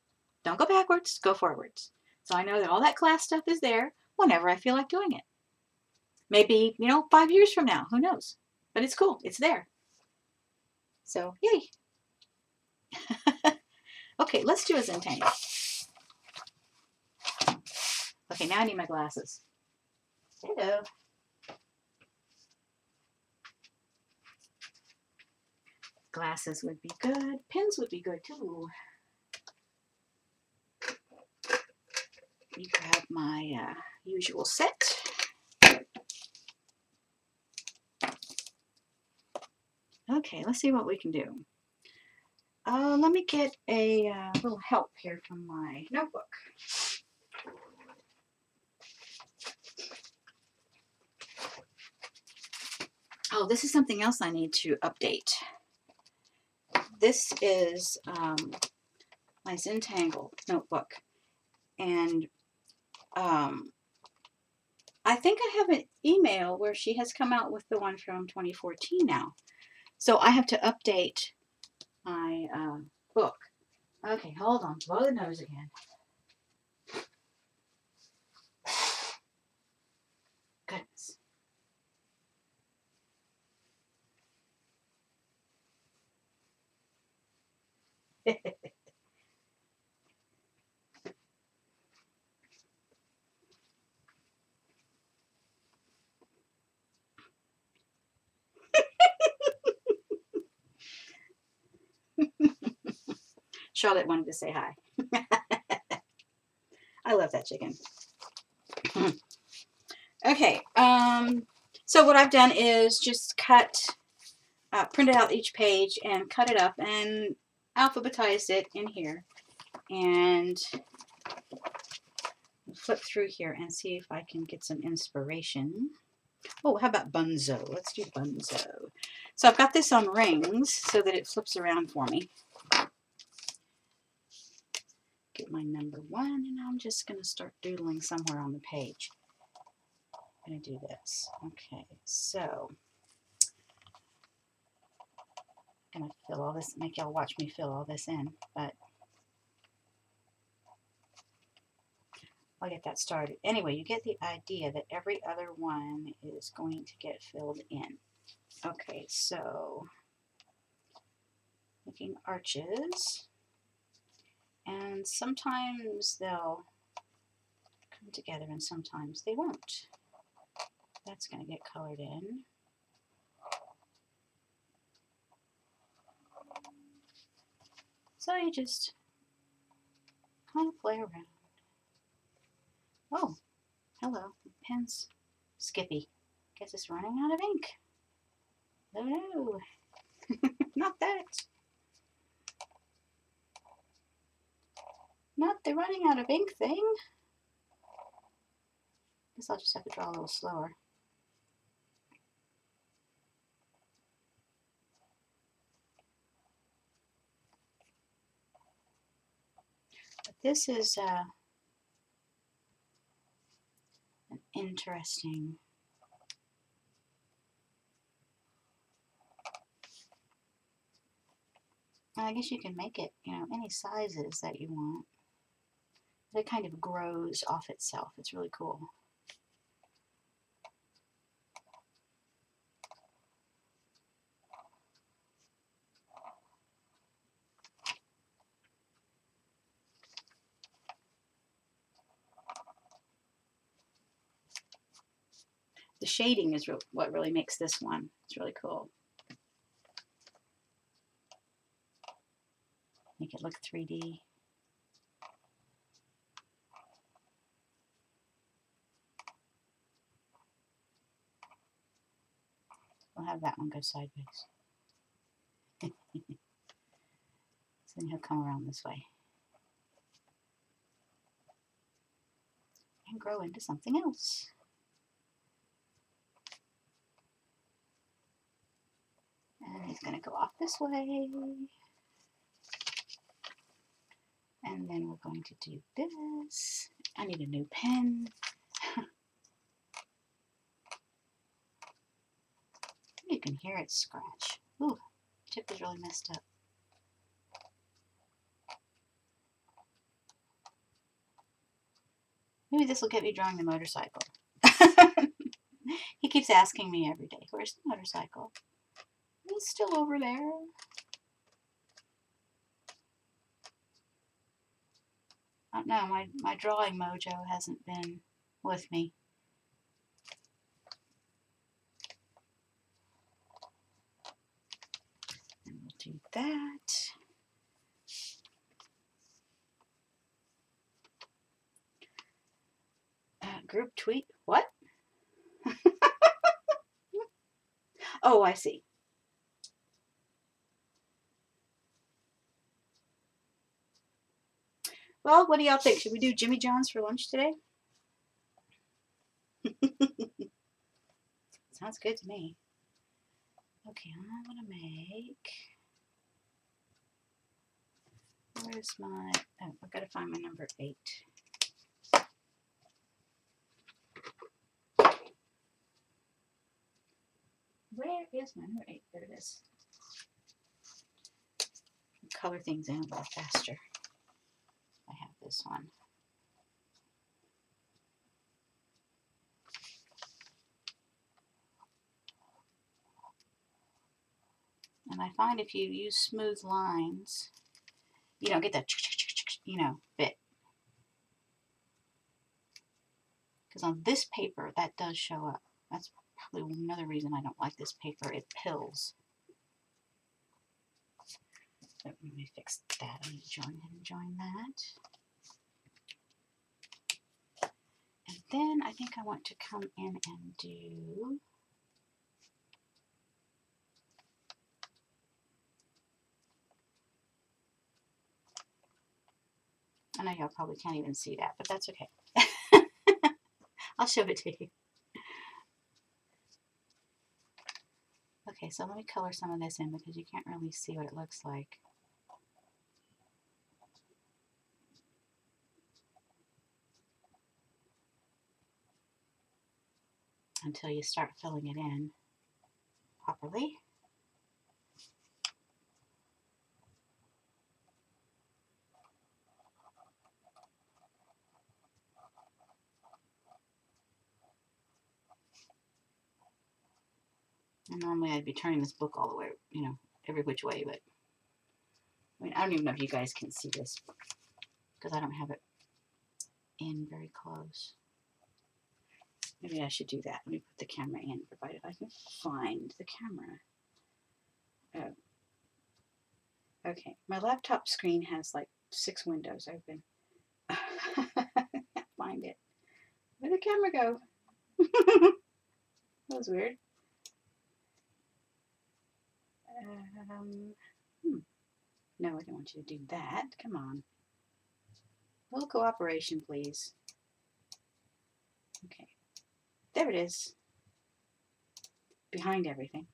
Don't go backwards, go forwards. So I know that all that class stuff is there whenever I feel like doing it. Maybe, you know, five years from now, who knows? But it's cool, it's there. So, yay. okay, let's do a Zentangle. Okay, now I need my glasses. Hello. Glasses would be good. Pins would be good too. Me grab my uh, usual set. Okay, let's see what we can do. Uh, let me get a uh, little help here from my notebook. Oh, this is something else I need to update. This is um, my Zentangle notebook. And um, I think I have an email where she has come out with the one from 2014 now. So I have to update my uh, book. Okay, hold on. Blow the nose again. Goodness. Charlotte wanted to say hi. I love that chicken. okay, um, so what I've done is just cut, uh, printed out each page and cut it up and alphabetized it in here. And flip through here and see if I can get some inspiration. Oh, how about Bunzo? Let's do Bunzo. So I've got this on rings so that it flips around for me. Get my number one and I'm just going to start doodling somewhere on the page. I'm going to do this. Okay, so I'm going to fill all this, make y'all watch me fill all this in, but I'll get that started. Anyway, you get the idea that every other one is going to get filled in. Okay, so making arches. And sometimes they'll come together and sometimes they won't. That's going to get colored in. So you just kind of play around. Oh, hello, pen's Skippy. Guess it's running out of ink. Oh no, not that. Not the running out of ink thing. Guess I'll just have to draw a little slower. But this is uh, an interesting I guess you can make it, you know, any sizes that you want. It kind of grows off itself. It's really cool. The shading is what really makes this one. It's really cool. Make it look 3D. Have that one go sideways. so then he'll come around this way. And grow into something else. And he's going to go off this way. And then we're going to do this. I need a new pen. You can hear it scratch. Ooh, tip is really messed up. Maybe this will get me drawing the motorcycle. he keeps asking me every day, where's the motorcycle? It's still over there. I don't know, my, my drawing mojo hasn't been with me. And we'll do that. Uh, group tweet? What? oh, I see. Well, what do y'all think? Should we do Jimmy John's for lunch today? Sounds good to me. Okay, I'm gonna make. Where's my. Oh, I've got to find my number eight. Where is my number eight? There it is. Color things in a little faster. I have this one. And I find if you use smooth lines, you don't get that, you know, bit. Because on this paper, that does show up. That's probably another reason I don't like this paper. It pills. let me fix that. Let me join and join that. And then I think I want to come in and do I know y'all probably can't even see that, but that's okay. I'll show it to you. Okay, so let me color some of this in because you can't really see what it looks like. Until you start filling it in properly. And normally I'd be turning this book all the way, you know, every which way, but I mean, I don't even know if you guys can see this because I don't have it in very close. Maybe I should do that. Let me put the camera in, provided I can find the camera. Oh. Okay, my laptop screen has like six windows open. find it. Where'd the camera go? that was weird. Um, hmm. No, I don't want you to do that. Come on. A little cooperation, please. Okay. There it is. Behind everything.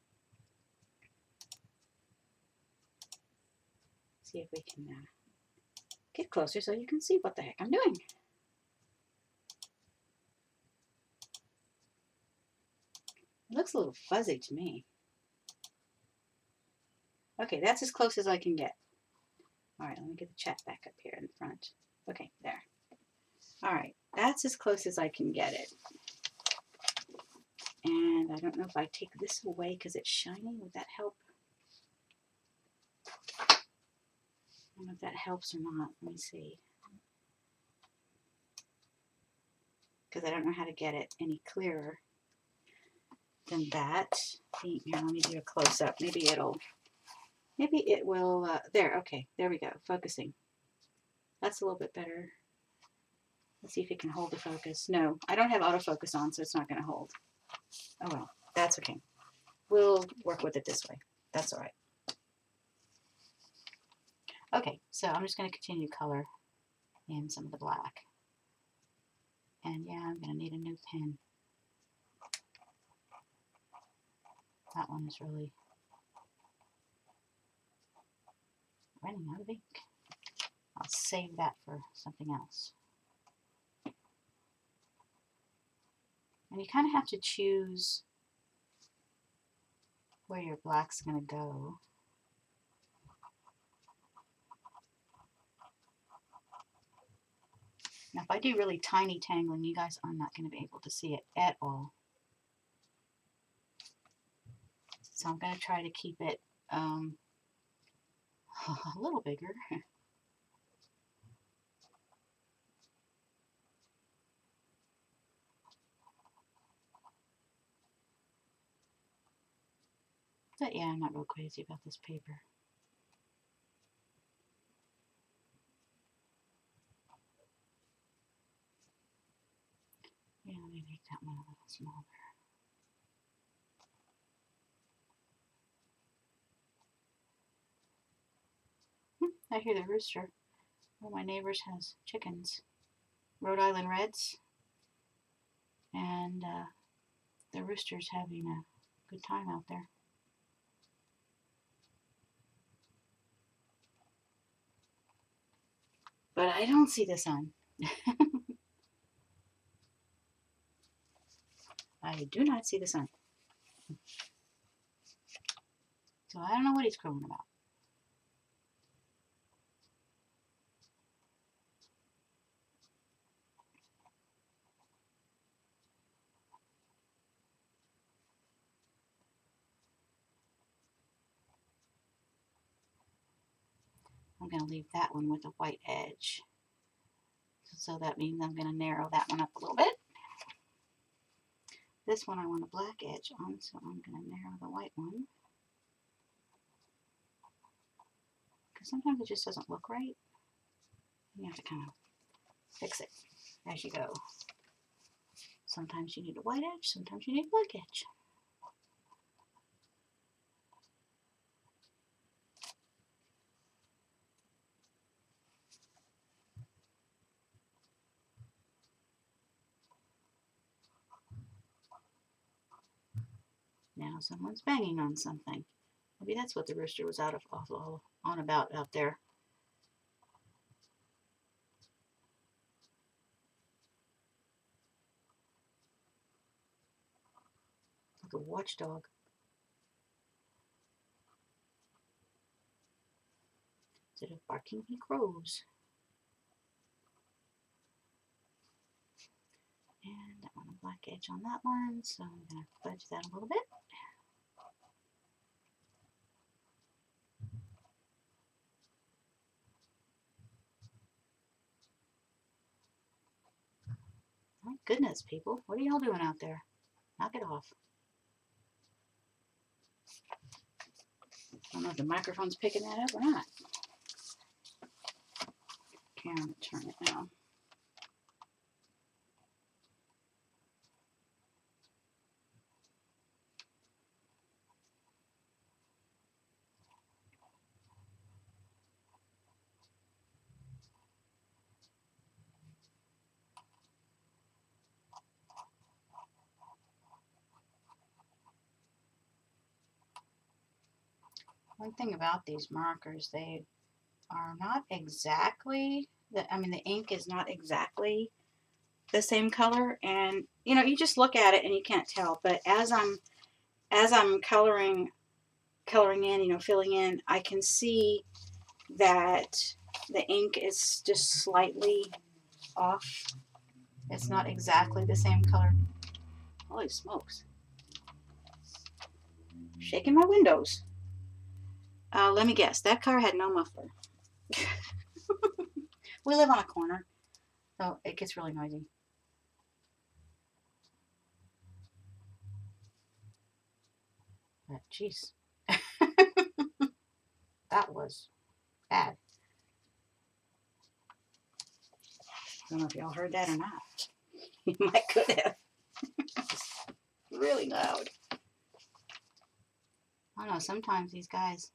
See if we can uh, get closer so you can see what the heck I'm doing. It looks a little fuzzy to me. Okay, that's as close as I can get. All right, let me get the chat back up here in front. Okay, there. All right, that's as close as I can get it. And I don't know if I take this away because it's shiny. Would that help? I don't know if that helps or not. Let me see. Because I don't know how to get it any clearer than that. Here, let me do a close-up. Maybe it'll Maybe it will, uh, there, okay, there we go, focusing. That's a little bit better. Let's see if it can hold the focus. No, I don't have autofocus on, so it's not going to hold. Oh well, that's okay. We'll work with it this way. That's all right. Okay, so I'm just going to continue to color in some of the black. And yeah, I'm going to need a new pen. That one is really running out of ink. I'll save that for something else. And you kind of have to choose where your black's going to go. Now if I do really tiny tangling, you guys are not going to be able to see it at all. So I'm going to try to keep it um, a little bigger. But yeah, I'm not real crazy about this paper. Yeah, let me make that one a little smaller. Hmm, I hear the rooster. One of my neighbors has chickens. Rhode Island Reds. And uh, the rooster's having a good time out there. But I don't see the sun. I do not see the sun. So I don't know what he's crowing about. I'm going to leave that one with a white edge. So that means I'm going to narrow that one up a little bit. This one I want a black edge on, so I'm going to narrow the white one. Because sometimes it just doesn't look right. You have to kind of fix it as you go. Sometimes you need a white edge, sometimes you need a black edge. Now someone's banging on something. Maybe that's what the rooster was out of all on about out there. Like a watchdog. Instead of barking, he crows. And I want a black edge on that one, so I'm going to fudge that a little bit. My goodness, people. What are y'all doing out there? Knock it off. I don't know if the microphone's picking that up or not. To turn it now. One thing about these markers, they are not exactly, the, I mean the ink is not exactly the same color and you know you just look at it and you can't tell but as I'm as I'm coloring coloring in you know filling in I can see that the ink is just slightly off. It's not exactly the same color. Holy smokes. Shaking my windows uh, let me guess. That car had no muffler. we live on a corner, so it gets really noisy. Jeez. that was bad. I don't know if y'all heard that or not. You might could have. really loud. I don't know, sometimes these guys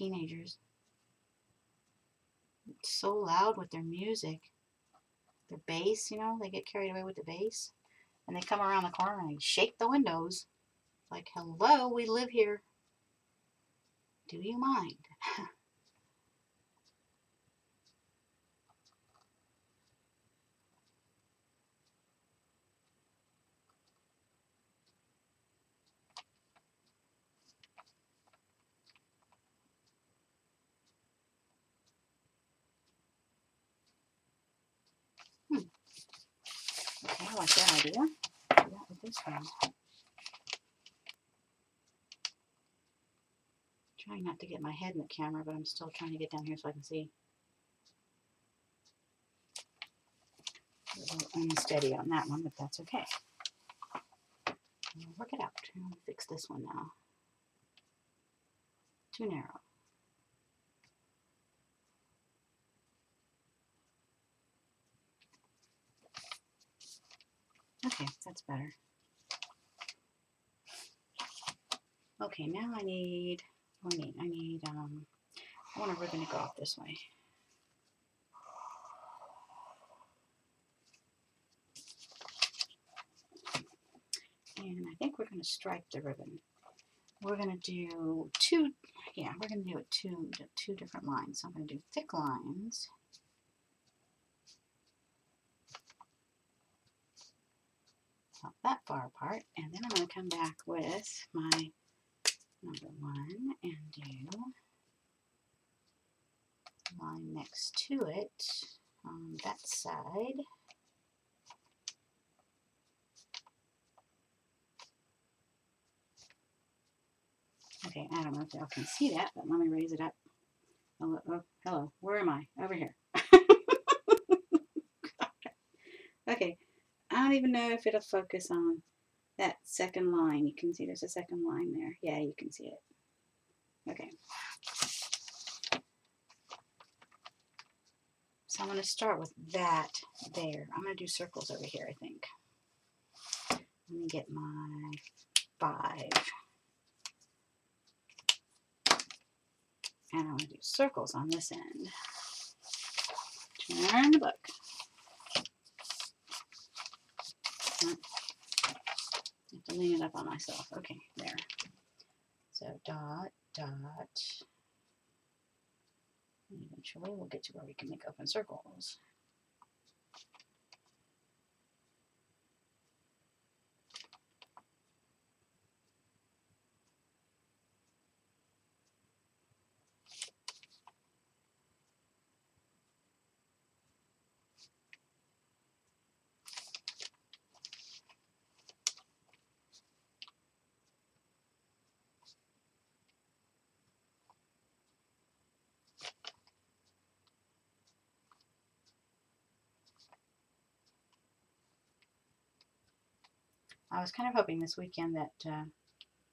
teenagers. It's so loud with their music. Their bass, you know, they get carried away with the bass. And they come around the corner and they shake the windows. Like, hello, we live here. Do you mind? I like that idea. With this one. Trying not to get my head in the camera, but I'm still trying to get down here so I can see. A little unsteady on that one, but that's okay. We'll work it out. Fix this one now. Too narrow. Okay, that's better. Okay, now I need, I need? I need, um, I want a ribbon to go off this way. And I think we're going to stripe the ribbon. We're going to do two, yeah, we're going to do it two, two different lines. So I'm going to do thick lines. Not that far apart. And then I'm going to come back with my number one and do line next to it on that side. Okay, I don't know if y'all can see that, but let me raise it up. Oh, oh, hello, where am I? Over here. I don't even know if it'll focus on that second line. You can see there's a second line there. Yeah, you can see it. Okay. So I'm going to start with that there. I'm going to do circles over here, I think. Let me get my five. And I'm going to do circles on this end. Turn the book. I have to lean it up on myself. Okay, there. So dot, dot. Eventually we'll get to where we can make open circles. I was kind of hoping this weekend that uh,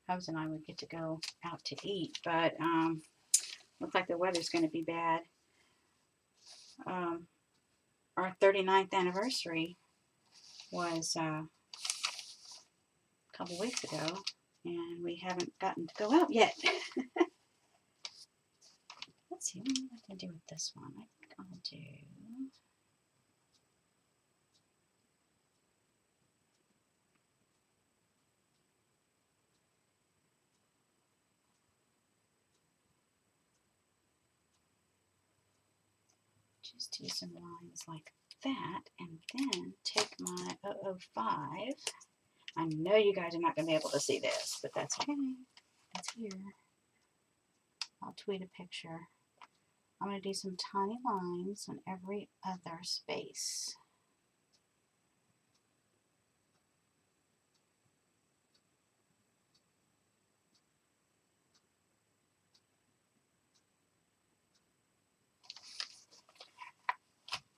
Hubbs and I would get to go out to eat, but um, looks like the weather's going to be bad. Um, our 39th anniversary was uh, a couple weeks ago, and we haven't gotten to go out yet. Let's see, what am I going to do with this one? I think I'll do... just do some lines like that and then take my 005 I know you guys are not going to be able to see this but that's okay. It's here. I'll tweet a picture. I'm going to do some tiny lines on every other space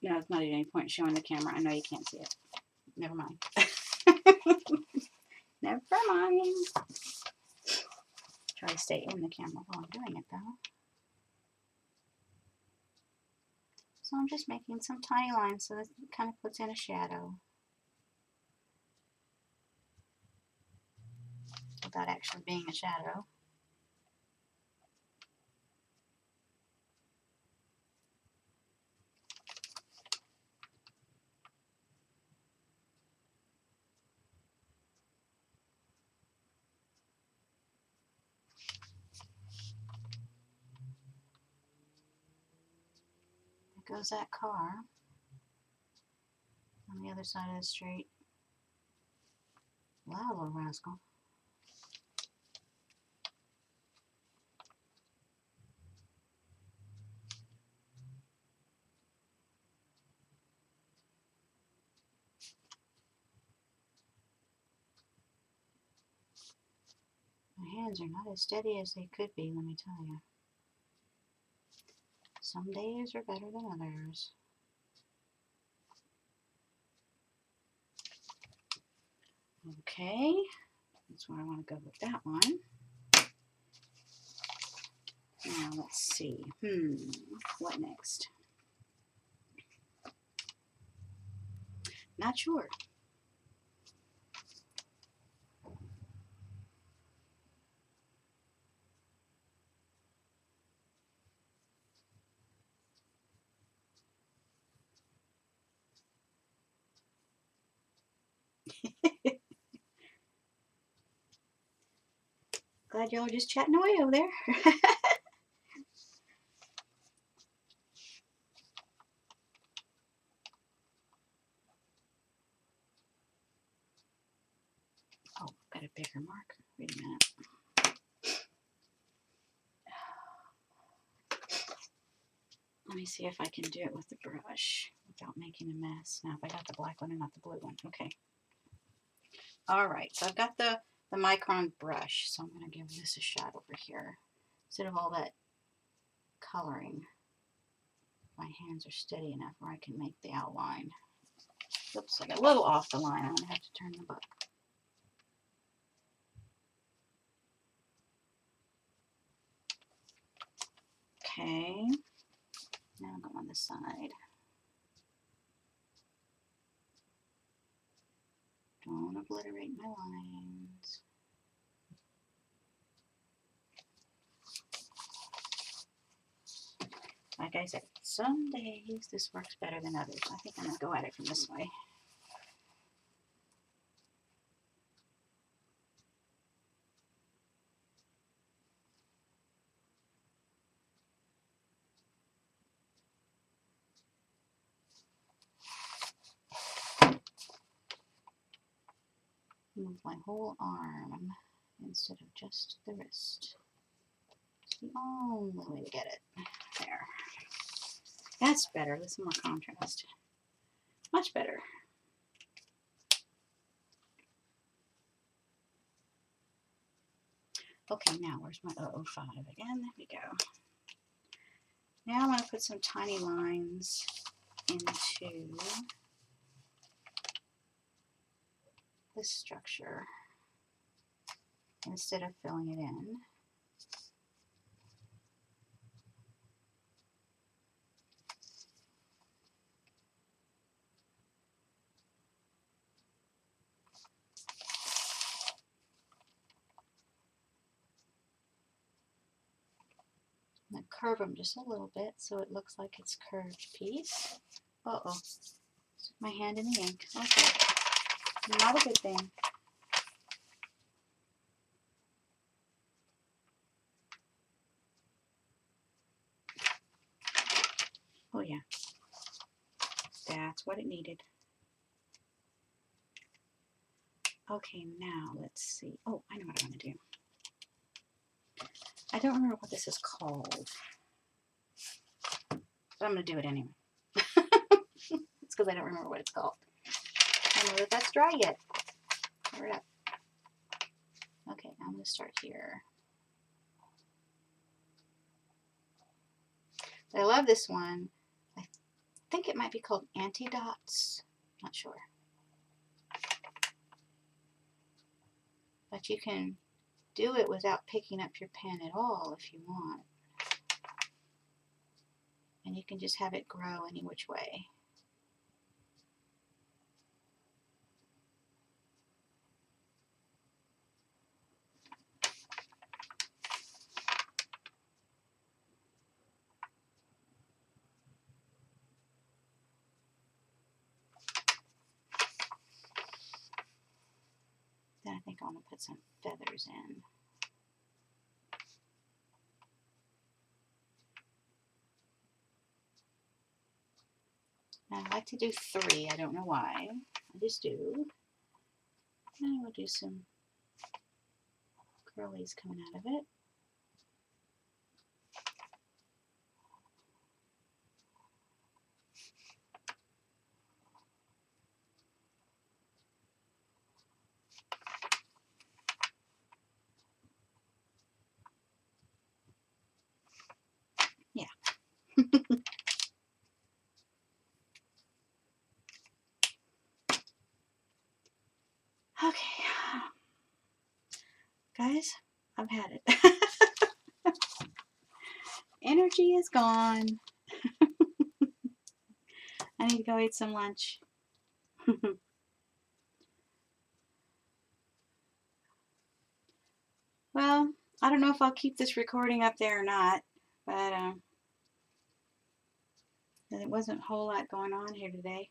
No, it's not at any point showing the camera. I know you can't see it. Never mind. Never mind. Try to stay in the camera while I'm doing it though. So I'm just making some tiny lines so that it kind of puts in a shadow. Without actually being a shadow. Goes that car on the other side of the street. Wow, little rascal. My hands are not as steady as they could be, let me tell you. Some days are better than others. Okay, that's where I want to go with that one. Now let's see. Hmm, what next? Not sure. Glad y'all are just chatting away over there. oh, got a bigger marker. Wait a minute. Let me see if I can do it with the brush without making a mess. Now, if I got the black one and not the blue one. Okay. All right, so I've got the, the Micron brush, so I'm going to give this a shot over here. Instead of all that coloring, my hands are steady enough where I can make the outline. Oops, I got a little off the line. I'm going to have to turn the book. Okay. Now go on the side. Don't obliterate my lines. Like I said, some days this works better than others. I think I'm going to go at it from this way. My whole arm instead of just the wrist. It's the only way to get it. There. That's better. Some more contrast. Much better. Okay, now where's my 005 again? There we go. Now I'm going to put some tiny lines into this structure instead of filling it in. Curve them just a little bit so it looks like it's curved piece. Uh-oh. My hand in the ink. Okay. Not a good thing. Oh yeah. That's what it needed. Okay, now let's see. Oh, I know what I want to do. I don't remember what this is called. But I'm going to do it anyway. it's because I don't remember what it's called. I don't know that that's dry yet. Hurry up. Okay, I'm going to start here. I love this one. I think it might be called Anti-Dots. Not sure. But you can do it without picking up your pen at all if you want. And you can just have it grow any which way. I want to put some feathers in. I like to do three. I don't know why. I just do. And we'll do some curlies coming out of it. okay. Guys, I've had it. Energy is gone. I need to go eat some lunch. well, I don't know if I'll keep this recording up there or not, but um, there wasn't a whole lot going on here today.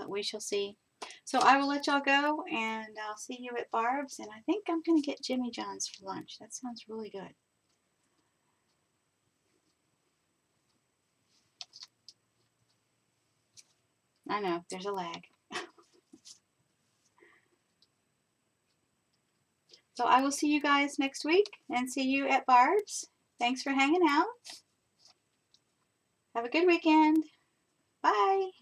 But we shall see. So I will let y'all go, and I'll see you at Barb's, and I think I'm going to get Jimmy John's for lunch. That sounds really good. I know, there's a lag. so I will see you guys next week, and see you at Barb's. Thanks for hanging out. Have a good weekend. Bye.